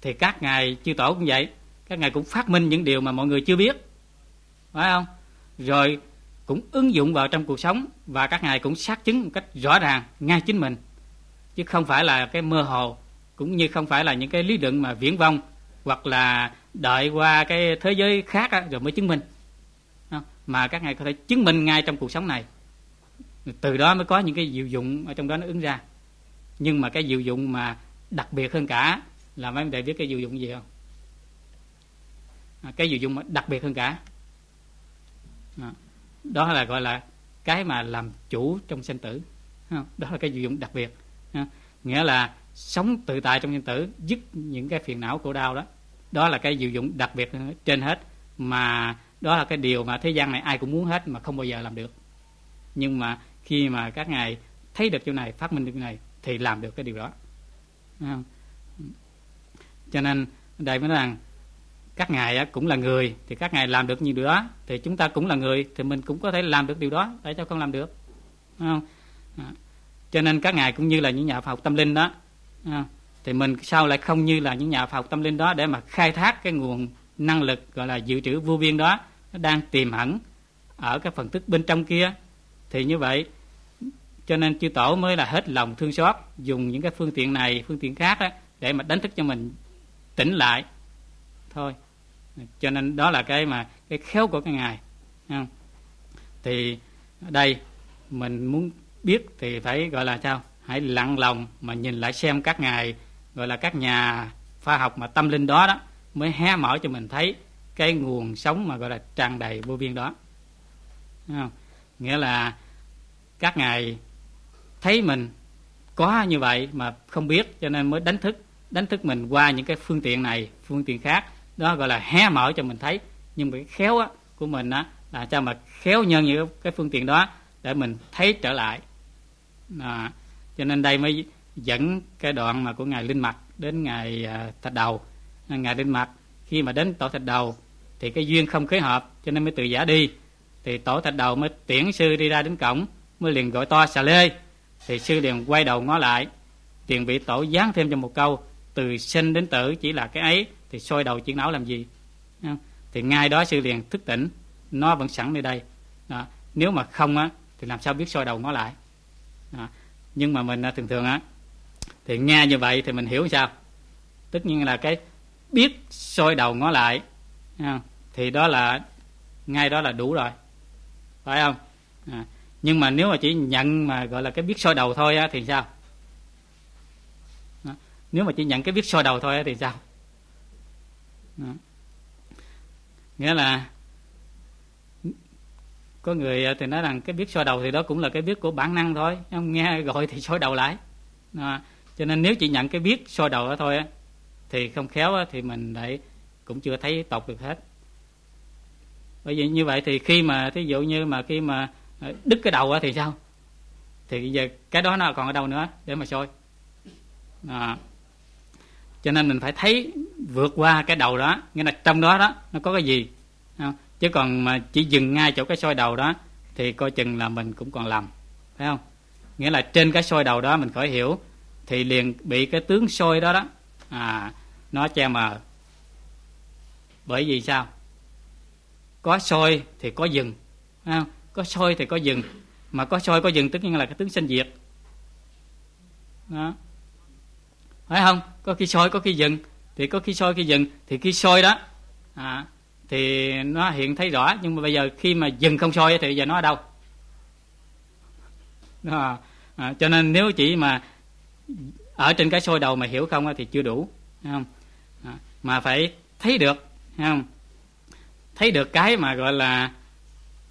[SPEAKER 1] Thì các ngài chư tổ cũng vậy, các ngài cũng phát minh những điều mà mọi người chưa biết phải không? Rồi cũng ứng dụng vào trong cuộc sống và các ngài cũng xác chứng một cách rõ ràng ngay chính mình. Chứ không phải là cái mơ hồ cũng như không phải là những cái lý luận mà viễn vông hoặc là đợi qua cái thế giới khác á, rồi mới chứng minh. Mà các ngài có thể chứng minh ngay trong cuộc sống này. Từ đó mới có những cái diệu dụng ở trong đó nó ứng ra. Nhưng mà cái diệu dụng mà đặc biệt hơn cả là mấy đệ biết cái diệu dụng gì không? À, cái diệu dụng mà đặc biệt hơn cả đó. Là gọi là cái mà làm chủ trong sinh tử. Đó là cái dụng đặc biệt. Nghĩa là sống tự tại trong sanh tử, dứt những cái phiền não khổ đau đó. Đó là cái diệu dụng đặc biệt trên hết. Mà đó là cái điều mà thế gian này ai cũng muốn hết mà không bao giờ làm được. Nhưng mà khi mà các ngài thấy được chỗ này, phát minh được chỗ này, thì làm được cái điều đó. Cho nên đây mới nói rằng các ngài cũng là người thì các ngài làm được nhiều điều đó thì chúng ta cũng là người thì mình cũng có thể làm được điều đó tại sao không làm được. Không? À, cho nên các ngài cũng như là những nhà khoa học tâm linh đó à, thì mình sao lại không như là những nhà khoa học tâm linh đó để mà khai thác cái nguồn năng lực gọi là dự trữ vô biên đó nó đang tiềm ẩn ở cái phần thức bên trong kia. Thì như vậy cho nên chư tổ mới là hết lòng thương xót dùng những cái phương tiện này phương tiện khác đó, để mà đánh thức cho mình tỉnh lại. Thôi cho nên đó là cái mà, cái khéo của cái ngài không? thì ở đây, mình muốn biết thì phải gọi là sao hãy lặng lòng mà nhìn lại xem các ngài, gọi là các nhà khoa học mà tâm linh đó đó, mới hé mở cho mình thấy cái nguồn sống mà gọi là tràn đầy vô biên đó không? nghĩa là các ngài thấy mình có như vậy mà không biết, cho nên mới đánh thức đánh thức mình qua những cái phương tiện này, phương tiện khác đó gọi là hé mở cho mình thấy. Nhưng mà cái khéo á, của mình á, là cho mà khéo nhân những cái phương tiện đó để mình thấy trở lại. À, cho nên đây mới dẫn cái đoạn mà của ngài linh mặt đến ngài à, thạch đầu. Ngài linh mặt khi mà đến tổ thạch đầu thì cái duyên không khế hợp cho nên mới tự giả đi. Thì tổ thạch đầu mới tiễn sư đi ra đến cổng mới liền gọi to xà lê. Thì sư liền quay đầu ngó lại tiền bị tổ dán thêm cho một câu từ sinh đến tử chỉ là cái ấy thì soi đầu chiếc não làm gì? Thì ngay đó sư liền thức tỉnh, nó vẫn sẵn nơi đây. Đó. nếu mà không á, thì làm sao biết soi đầu ngó lại? Đó. nhưng mà mình à, thường thường á, thì nghe như vậy thì mình hiểu sao? Tất nhiên là cái biết soi đầu ngó lại thì đó là, ngay đó là đủ rồi. Phải không? À. nhưng mà nếu mà chỉ nhận mà gọi là cái biết soi đầu thôi á, thì sao? Đó. nếu mà chỉ nhận cái biết soi đầu thôi á, thì sao? Đó. nghĩa là có người ờ, thì nói rằng cái biết soi đầu thì đó cũng là cái biết của bản năng thôi không nghe [laughs] gọi thì soi đầu lại. À, cho nên nếu chỉ nhận cái biết soi đầu đó thôi á thì không khéo á, thì mình lại cũng chưa thấy tộc được hết. Bởi vì như vậy thì khi mà thí dụ như mà khi mà ờ, đứt cái đầu á thì sao? Thì giờ cái đó nó còn ở đâu nữa để mà soi? À cho nên mình phải thấy vượt qua cái đầu đó. Nghĩa là trong đó đó, nó có cái gì? Không? chứ còn mà chỉ dừng ngay chỗ cái soi đầu đó, thì coi chừng là mình cũng còn lầm. Phải không? Nghĩa là trên cái soi đầu đó mình khỏi hiểu, thì liền bị cái tướng soi đó đó à nó che mờ. Bởi vì sao? Có soi thì có dừng. Không? có soi thì có dừng. Mà có soi có dừng tất nhiên là cái tướng sinh diệt. Đó phải không? Có khi soi có khi dừng. Thì có khi soi khi dừng. Thì khi soi đó à, thì nó hiện thấy rõ. Nhưng mà bây giờ khi mà dừng không soi thì giờ nó ở đâu? Đó. À, cho nên nếu chỉ mà ở trên cái soi đầu mà hiểu không thì chưa đủ không? À, mà phải thấy được không? Thấy được cái mà gọi là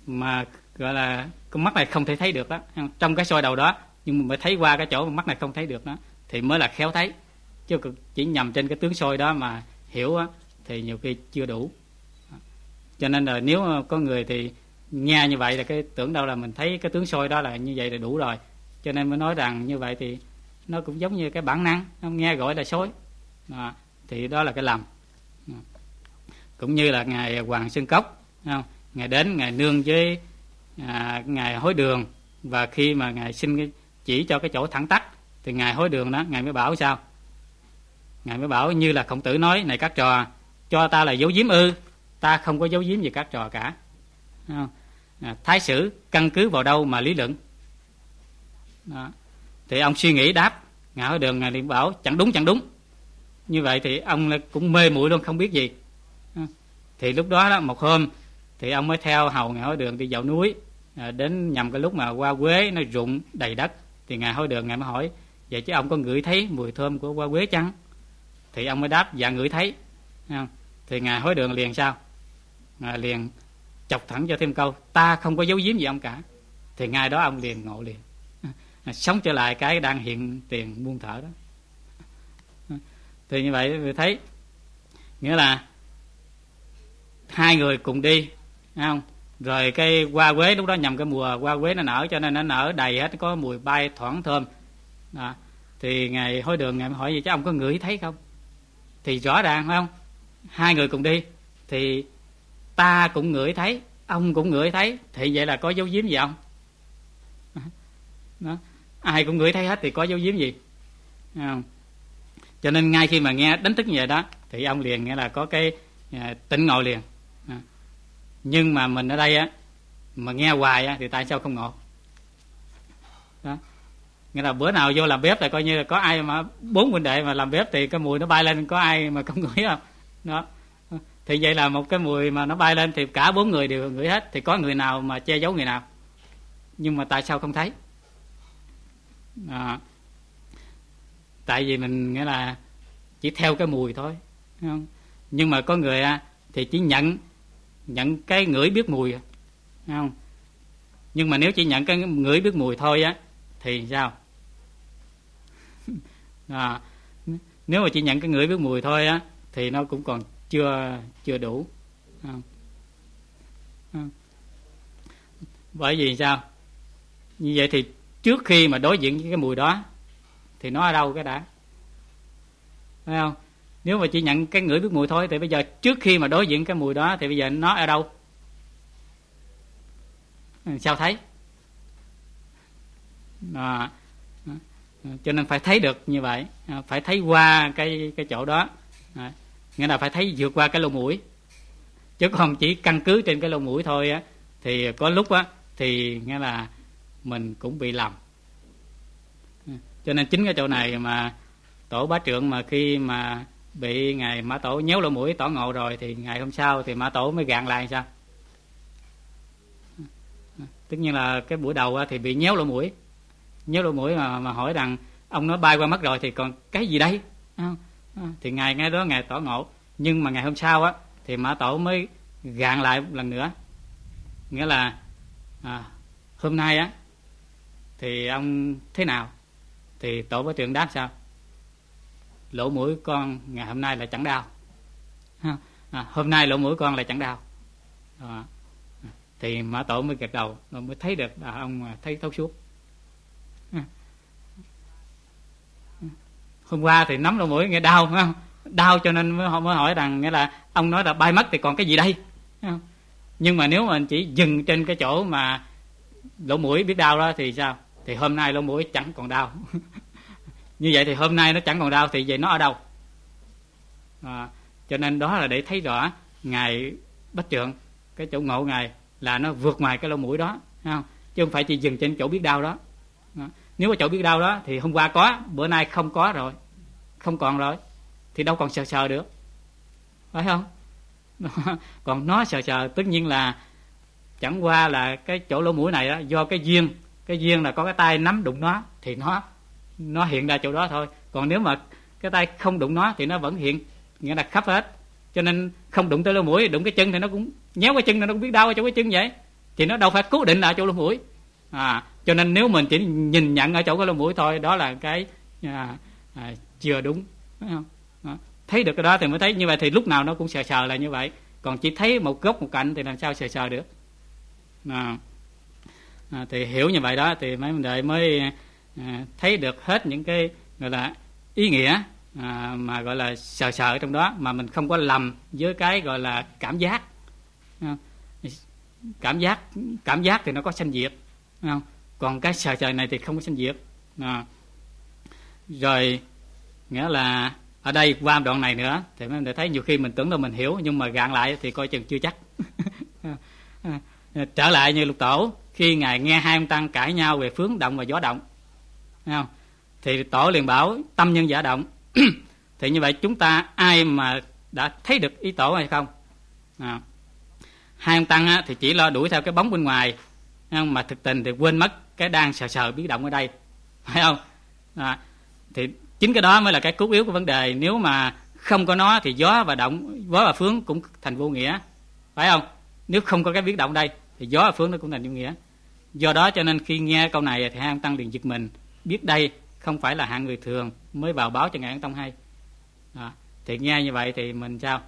[SPEAKER 1] mà gọi là con mắt này không thể thấy được đó trong cái soi đầu đó nhưng mà mới thấy qua cái chỗ mà mắt này không thấy được đó thì mới là khéo thấy chứ chỉ nhầm trên cái tướng soi đó mà hiểu á, thì nhiều khi chưa đủ. Cho nên là nếu có người thì nghe như vậy là cái tưởng đâu là mình thấy cái tướng soi đó là như vậy là đủ rồi. Cho nên mới nói rằng như vậy thì nó cũng giống như cái bản năng nó nghe gọi là sói. À, thì đó là cái lầm. Cũng như là ngài hoàng sơn cốc không? ngài đến ngài nương với à, ngài hối đường và khi mà ngài xin chỉ cho cái chỗ thẳng tắc thì ngài hối đường đó ngài mới bảo sao? Ngài mới bảo như là khổng tử nói này các trò cho ta là dấu giếm ư ta không có dấu giếm gì các trò cả. Không? À, thái sử căn cứ vào đâu mà lý luận? Đó. thì ông suy nghĩ đáp ngài hối đường ngài liền bảo chẳng đúng chẳng đúng. Như vậy thì ông cũng mê muội luôn không biết gì. À, thì lúc đó đó một hôm thì ông mới theo hầu ngài hối đường đi dạo núi. À, đến nhằm cái lúc mà qua quế nó rụng đầy đất thì ngài hối đường ngài mới hỏi vậy chứ ông có ngửi thấy mùi thơm của hoa quế chăng? Thì ông mới đáp dạ ngửi thấy. Thì ngài hối đường liền sao? Ngài liền chọc thẳng cho thêm câu, ta không có giấu giếm gì ông cả. Thì ngay đó ông liền ngộ liền. [laughs] Sống trở lại cái đang hiện tiền buông thở đó. [laughs] Thì như vậy thấy, nghĩa là hai người cùng đi không? Rồi cái hoa quế lúc đó nhầm cái mùa hoa quế nó nở, cho nên nó nở đầy hết, có mùi bay thoảng thơm. Đó. thì ngài hối đường, ngài hỏi gì chứ ông có ngửi thấy không? Thì rõ ràng phải không? Hai người cùng đi. Thì ta cũng ngửi thấy ông cũng ngửi thấy. Thì vậy là có dấu giếm gì không? Đó. ai cũng ngửi thấy hết thì có dấu giếm gì? Không? cho nên ngay khi mà nghe đánh thức như vậy đó thì ông liền nghĩa là có cái à, tỉnh ngộ liền. À. nhưng mà mình ở đây á mà nghe hoài á thì tại sao không ngộ? Nghĩa là bữa nào vô làm bếp là coi như là có ai mà bốn huynh đệ mà làm bếp thì cái mùi nó bay lên có ai mà không [laughs] ngửi không? Đó. Thì vậy là một cái mùi mà nó bay lên thì cả bốn người đều ngửi hết thì có người nào mà che giấu người nào? Nhưng mà tại sao không thấy? À, tại vì mình nghĩa là chỉ theo cái mùi thôi không? nhưng mà có người thì chỉ nhận nhận cái ngửi biết mùi không? Nhưng mà nếu chỉ nhận cái ngửi biết mùi thôi á thì sao? [laughs] À, nếu mà chỉ nhận cái ngửi biết mùi thôi á thì nó cũng còn chưa chưa đủ. À. À. bởi vì sao? Như vậy thì trước khi mà đối diện với cái mùi đó thì nó ở đâu cái đã? Phải không? Nếu mà chỉ nhận cái ngửi biết mùi thôi thì bây giờ trước khi mà đối diện cái mùi đó thì bây giờ nó ở đâu? Ừ, sao thấy? À, à, cho nên phải thấy được như vậy. À, phải thấy qua cái cái chỗ đó. À, nghĩa là phải thấy vượt qua cái lỗ mũi. Chứ còn chỉ căn cứ trên cái lỗ mũi thôi á thì có lúc á thì nghĩa là mình cũng bị lầm. À, cho nên chính cái chỗ này mà tổ bá trượng mà khi mà bị ngài mã tổ nhéo lỗ mũi tỏ ngộ rồi thì ngày hôm sau thì mã tổ mới gạn lại sao? Tất nhiên là cái buổi đầu thì bị nhéo lỗ mũi nhớ lỗ mũi mà, mà hỏi rằng ông nói bay qua mắt rồi thì còn cái gì đây? Thì ngày ngay đó ngày tỏ ngộ. Nhưng mà ngày hôm sau á thì mã tổ mới gạn lại một lần nữa. Nghĩa là à, hôm nay á thì ông thế nào? Thì tổ bá trưởng đáp sao? Lỗ mũi con ngày hôm nay là chẳng đau. À, hôm nay lỗ mũi con là chẳng đau. À, thì mã tổ mới gật đầu rồi mới thấy được là ông à, thấy thấu suốt. Hôm qua thì nắm lỗ mũi nghe đau phải không? Đau cho nên mới, mới hỏi rằng nghĩa là ông nói là bay mất thì còn cái gì đây? Không? nhưng mà nếu mà chỉ dừng trên cái chỗ mà lỗ mũi biết đau đó thì sao? Thì hôm nay lỗ mũi chẳng còn đau. [laughs] Như vậy thì hôm nay nó chẳng còn đau thì vậy nó ở đâu? À, cho nên đó là để thấy rõ ngài bách trượng cái chỗ ngộ ngài là nó vượt ngoài cái lỗ mũi đó không? chứ không phải chỉ dừng trên chỗ biết đau đó nếu mà chỗ biết đau đó thì hôm qua có, bữa nay không có rồi. Không còn rồi, thì đâu còn sờ sờ được. Phải không? [laughs] Còn nó sờ sờ, tất nhiên là chẳng qua là cái chỗ lỗ mũi này đó, do cái duyên cái duyên là có cái tay nắm đụng nó, thì nó nó hiện ra chỗ đó thôi. Còn nếu mà cái tay không đụng nó thì nó vẫn hiện, nghĩa là khắp hết. Cho nên không đụng tới lỗ mũi, đụng cái chân thì nó cũng, nhéo cái chân nó cũng biết đau ở chỗ cái chân vậy. Thì nó đâu phải cố định là chỗ lỗ mũi à, cho nên nếu mình chỉ nhìn nhận ở chỗ cái lỗ mũi thôi đó là cái à, à, chưa đúng phải không? À, thấy được cái đó thì mới thấy như vậy thì lúc nào nó cũng sờ sờ là như vậy. Còn chỉ thấy một góc một cạnh thì làm sao sờ sờ được? À, à, thì hiểu như vậy đó thì mấy vấn đề mới à, thấy được hết những cái gọi là ý nghĩa à, mà gọi là sờ sờ trong đó mà mình không có lầm với cái gọi là cảm giác. À, cảm giác cảm giác thì nó có sanh diệt không? còn cái sờ trời này thì không có sanh diệt à. rồi, nghĩa là ở đây qua đoạn này nữa, thì mình thấy nhiều khi mình tưởng là mình hiểu, nhưng mà gạn lại thì coi chừng chưa chắc [laughs] trở lại như lục tổ, khi ngài nghe hai ông tăng cãi nhau về phướng động và gió động không? thì tổ liền bảo, tâm nhân giả động [clears throat] thì như vậy chúng ta ai mà đã thấy được ý tổ hay không à. hai ông tăng thì chỉ lo đuổi theo cái bóng bên ngoài không? mà thực tình thì quên mất cái đang sờ sờ biến động ở đây. Phải không? À. thì chính cái đó mới là cái cốt yếu của vấn đề. Nếu mà không có nó thì gió và động gió và phướng cũng thành vô nghĩa. Phải không? Nếu không có cái biến động đây thì gió và phướng nó cũng thành vô nghĩa. Do đó cho nên khi nghe câu này thì hai ông tăng liền giật mình. Biết đây không phải là hạng người thường mới vào báo cho ngài an Tông hay. À, thì nghe như vậy thì mình sao?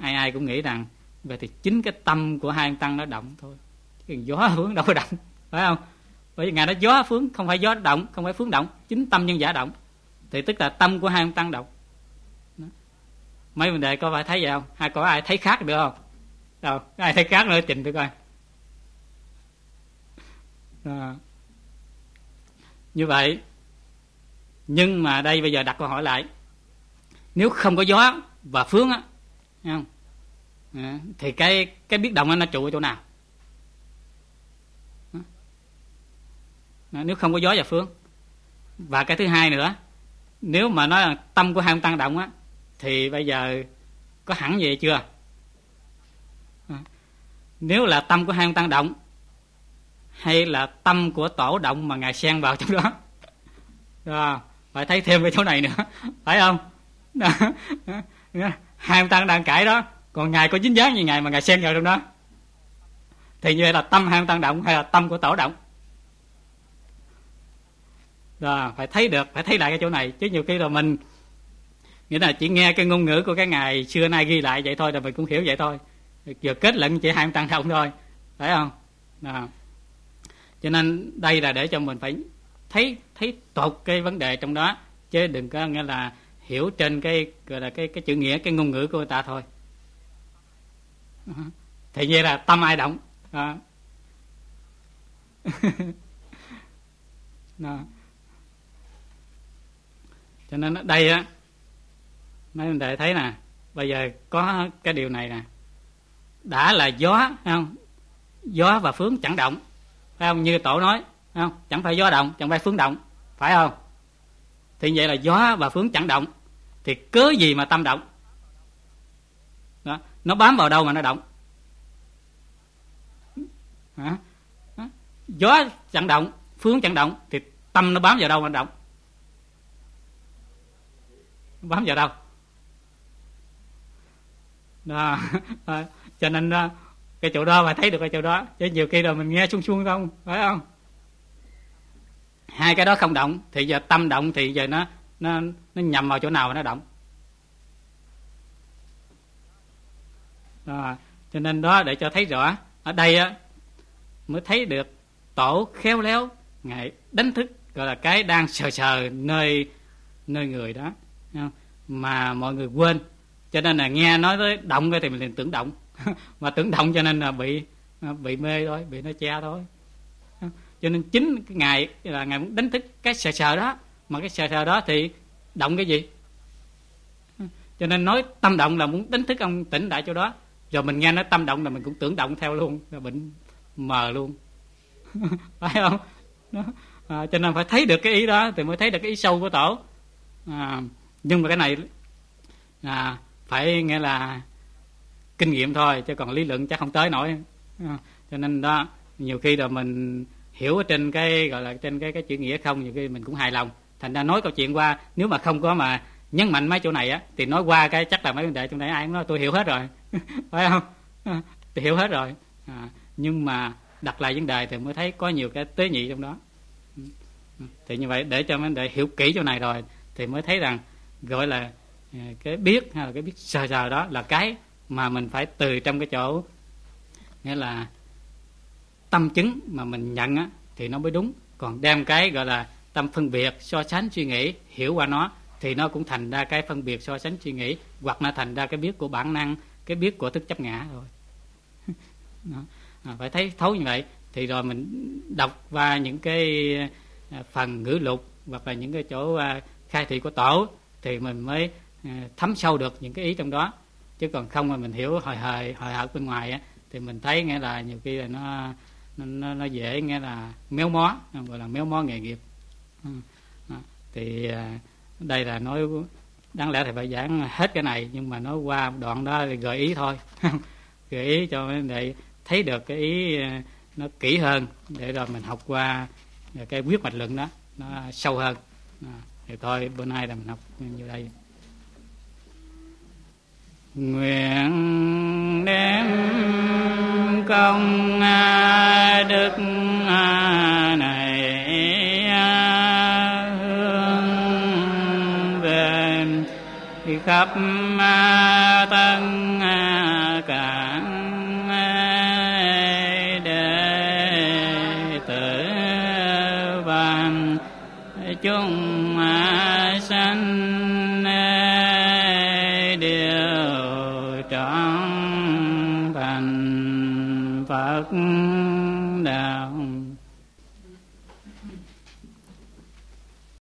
[SPEAKER 1] Ai ai cũng nghĩ rằng về thì chính cái tâm của hai ông tăng nó động thôi chứ gió phướng đâu có động phải không? Bởi vì ngài nói gió phướng không phải gió động không phải phướng động chính tâm nhân giả động. Thì tức là tâm của hai ông tăng động. Đó. mấy vấn đề có phải thấy vậy không? Hay có ai thấy khác được không? Đâu ai thấy khác nữa trình tôi coi. À như vậy nhưng mà đây bây giờ đặt câu hỏi lại. Nếu không có gió và phướng á không? À, thì cái cái biết động nó trụ ở chỗ nào? Nếu không có gió và phương và cái thứ hai nữa, nếu mà nói là tâm của hai ông tăng động á, thì bây giờ có hẳn vậy chưa? Nếu là tâm của hai ông tăng động, hay là tâm của tổ động mà ngài xen vào trong đó. Đó, phải thấy thêm cái chỗ này nữa, phải không? Đó. hai ông tăng đang cãi đó, còn ngài có dính dáng như ngài mà ngài xen vào trong đó? Thì như vậy là tâm hai ông tăng động hay là tâm của tổ động? Là phải thấy được, phải thấy lại cái chỗ này chứ nhiều khi là mình, nghĩa là chỉ nghe cái ngôn ngữ của cái ngày xưa nay ghi lại vậy thôi là mình cũng hiểu vậy thôi giờ kết luận chỉ hai ông tăng thông thôi, phải không đó. cho nên đây là để cho mình phải thấy thấy tột cái vấn đề trong đó, chứ đừng có nghĩa là hiểu trên cái, gọi là cái cái chữ nghĩa, cái ngôn ngữ của người ta thôi [laughs] thì như là tâm ai động đó. [laughs] đó cho nên ở đây á, mấy anh đệ thấy nè, bây giờ có cái điều này nè. Đã là gió không? Gió và phướng chẳng động. Phải không? Như tổ nói không? Chẳng phải gió động, chẳng phải phướng động. Phải không? Thì vậy là gió và phướng chẳng động. Thì cớ gì mà tâm động? Đó, nó bám vào đâu mà nó động? Hả? gió chẳng động, phướng chẳng động, thì tâm nó bám vào đâu mà nó động? Bám vào đâu? Đó. [laughs] cho nên cái chỗ đó phải thấy được cái chỗ đó. Chứ nhiều khi rồi mình nghe xuông xuông không? Phải không? Hai cái đó không động, thì giờ tâm động thì giờ nó nó nó nhầm vào chỗ nào mà nó động. Đó. cho nên đó, để cho thấy rõ, ở đây á, mới thấy được tổ khéo léo, ngài đánh thức, gọi là cái đang sờ sờ nơi nơi người đó mà mọi người quên. Cho nên là nghe nói tới động cái thì mình liền tưởng động. [laughs] Mà tưởng động cho nên là bị bị mê thôi bị nó che thôi. Cho nên chính cái ngày là ngài muốn đánh thức cái sờ sờ đó. Mà cái sờ sờ đó thì động cái gì? Cho nên nói tâm động là muốn đánh thức ông tỉnh đại chỗ đó. Rồi mình nghe nói tâm động là mình cũng tưởng động theo luôn. Là bệnh mờ luôn. [laughs] Phải không? Đó. À, cho nên phải thấy được cái ý đó thì mới thấy được cái ý sâu của tổ. À, nhưng mà cái này à, phải nghe là kinh nghiệm thôi chứ còn lý luận chắc không tới nổi. À, cho nên đó nhiều khi là mình hiểu ở trên cái gọi là trên cái cái chữ nghĩa không nhiều khi mình cũng hài lòng. Thành ra nói câu chuyện qua nếu mà không có mà nhấn mạnh mấy chỗ này á thì nói qua cái chắc là mấy vấn đề trong đây ai cũng nói tôi hiểu hết rồi. [laughs] Phải không? À, [laughs] tôi hiểu hết rồi. À, nhưng mà đặt lại vấn đề thì mới thấy có nhiều cái tế nhị trong đó. Ừ, ừ. Thì như vậy để cho vấn đề hiểu kỹ chỗ này rồi thì mới thấy rằng gọi là ờ, cái biết hay là cái biết sờ sờ đó là cái mà mình phải từ trong cái chỗ nghĩa là tâm chứng mà mình nhận á thì nó mới đúng còn đem cái gọi là tâm phân biệt so sánh suy nghĩ hiểu qua nó thì nó cũng thành ra cái phân biệt so sánh suy nghĩ hoặc là thành ra cái biết của bản năng cái biết của thức chấp ngã rồi [laughs] đó. À, phải thấy thấu như vậy thì rồi mình đọc qua những cái ờ, phần ngữ lục hoặc là những cái chỗ ờ, khai thị của tổ thì mình mới à, thấm sâu được những cái ý trong đó. Chứ còn không mà mình hiểu hồi hời hồi hợt bên ngoài á thì mình thấy nghĩa là nhiều khi là nó nó, nó dễ nghe là méo mó gọi là méo mó nghề nghiệp. Ừ. Thì à, đây là nói đáng lẽ thì phải giảng hết cái này nhưng mà nói qua đoạn đó thì gợi ý thôi. [laughs] Gợi ý cho để thấy được cái ý à, nó kỹ hơn để rồi mình học qua cái quyết mạch luận đó nó sâu hơn thì thôi, bữa nay là mình học như đây. Nguyện đem công đức này hướng về khắp tân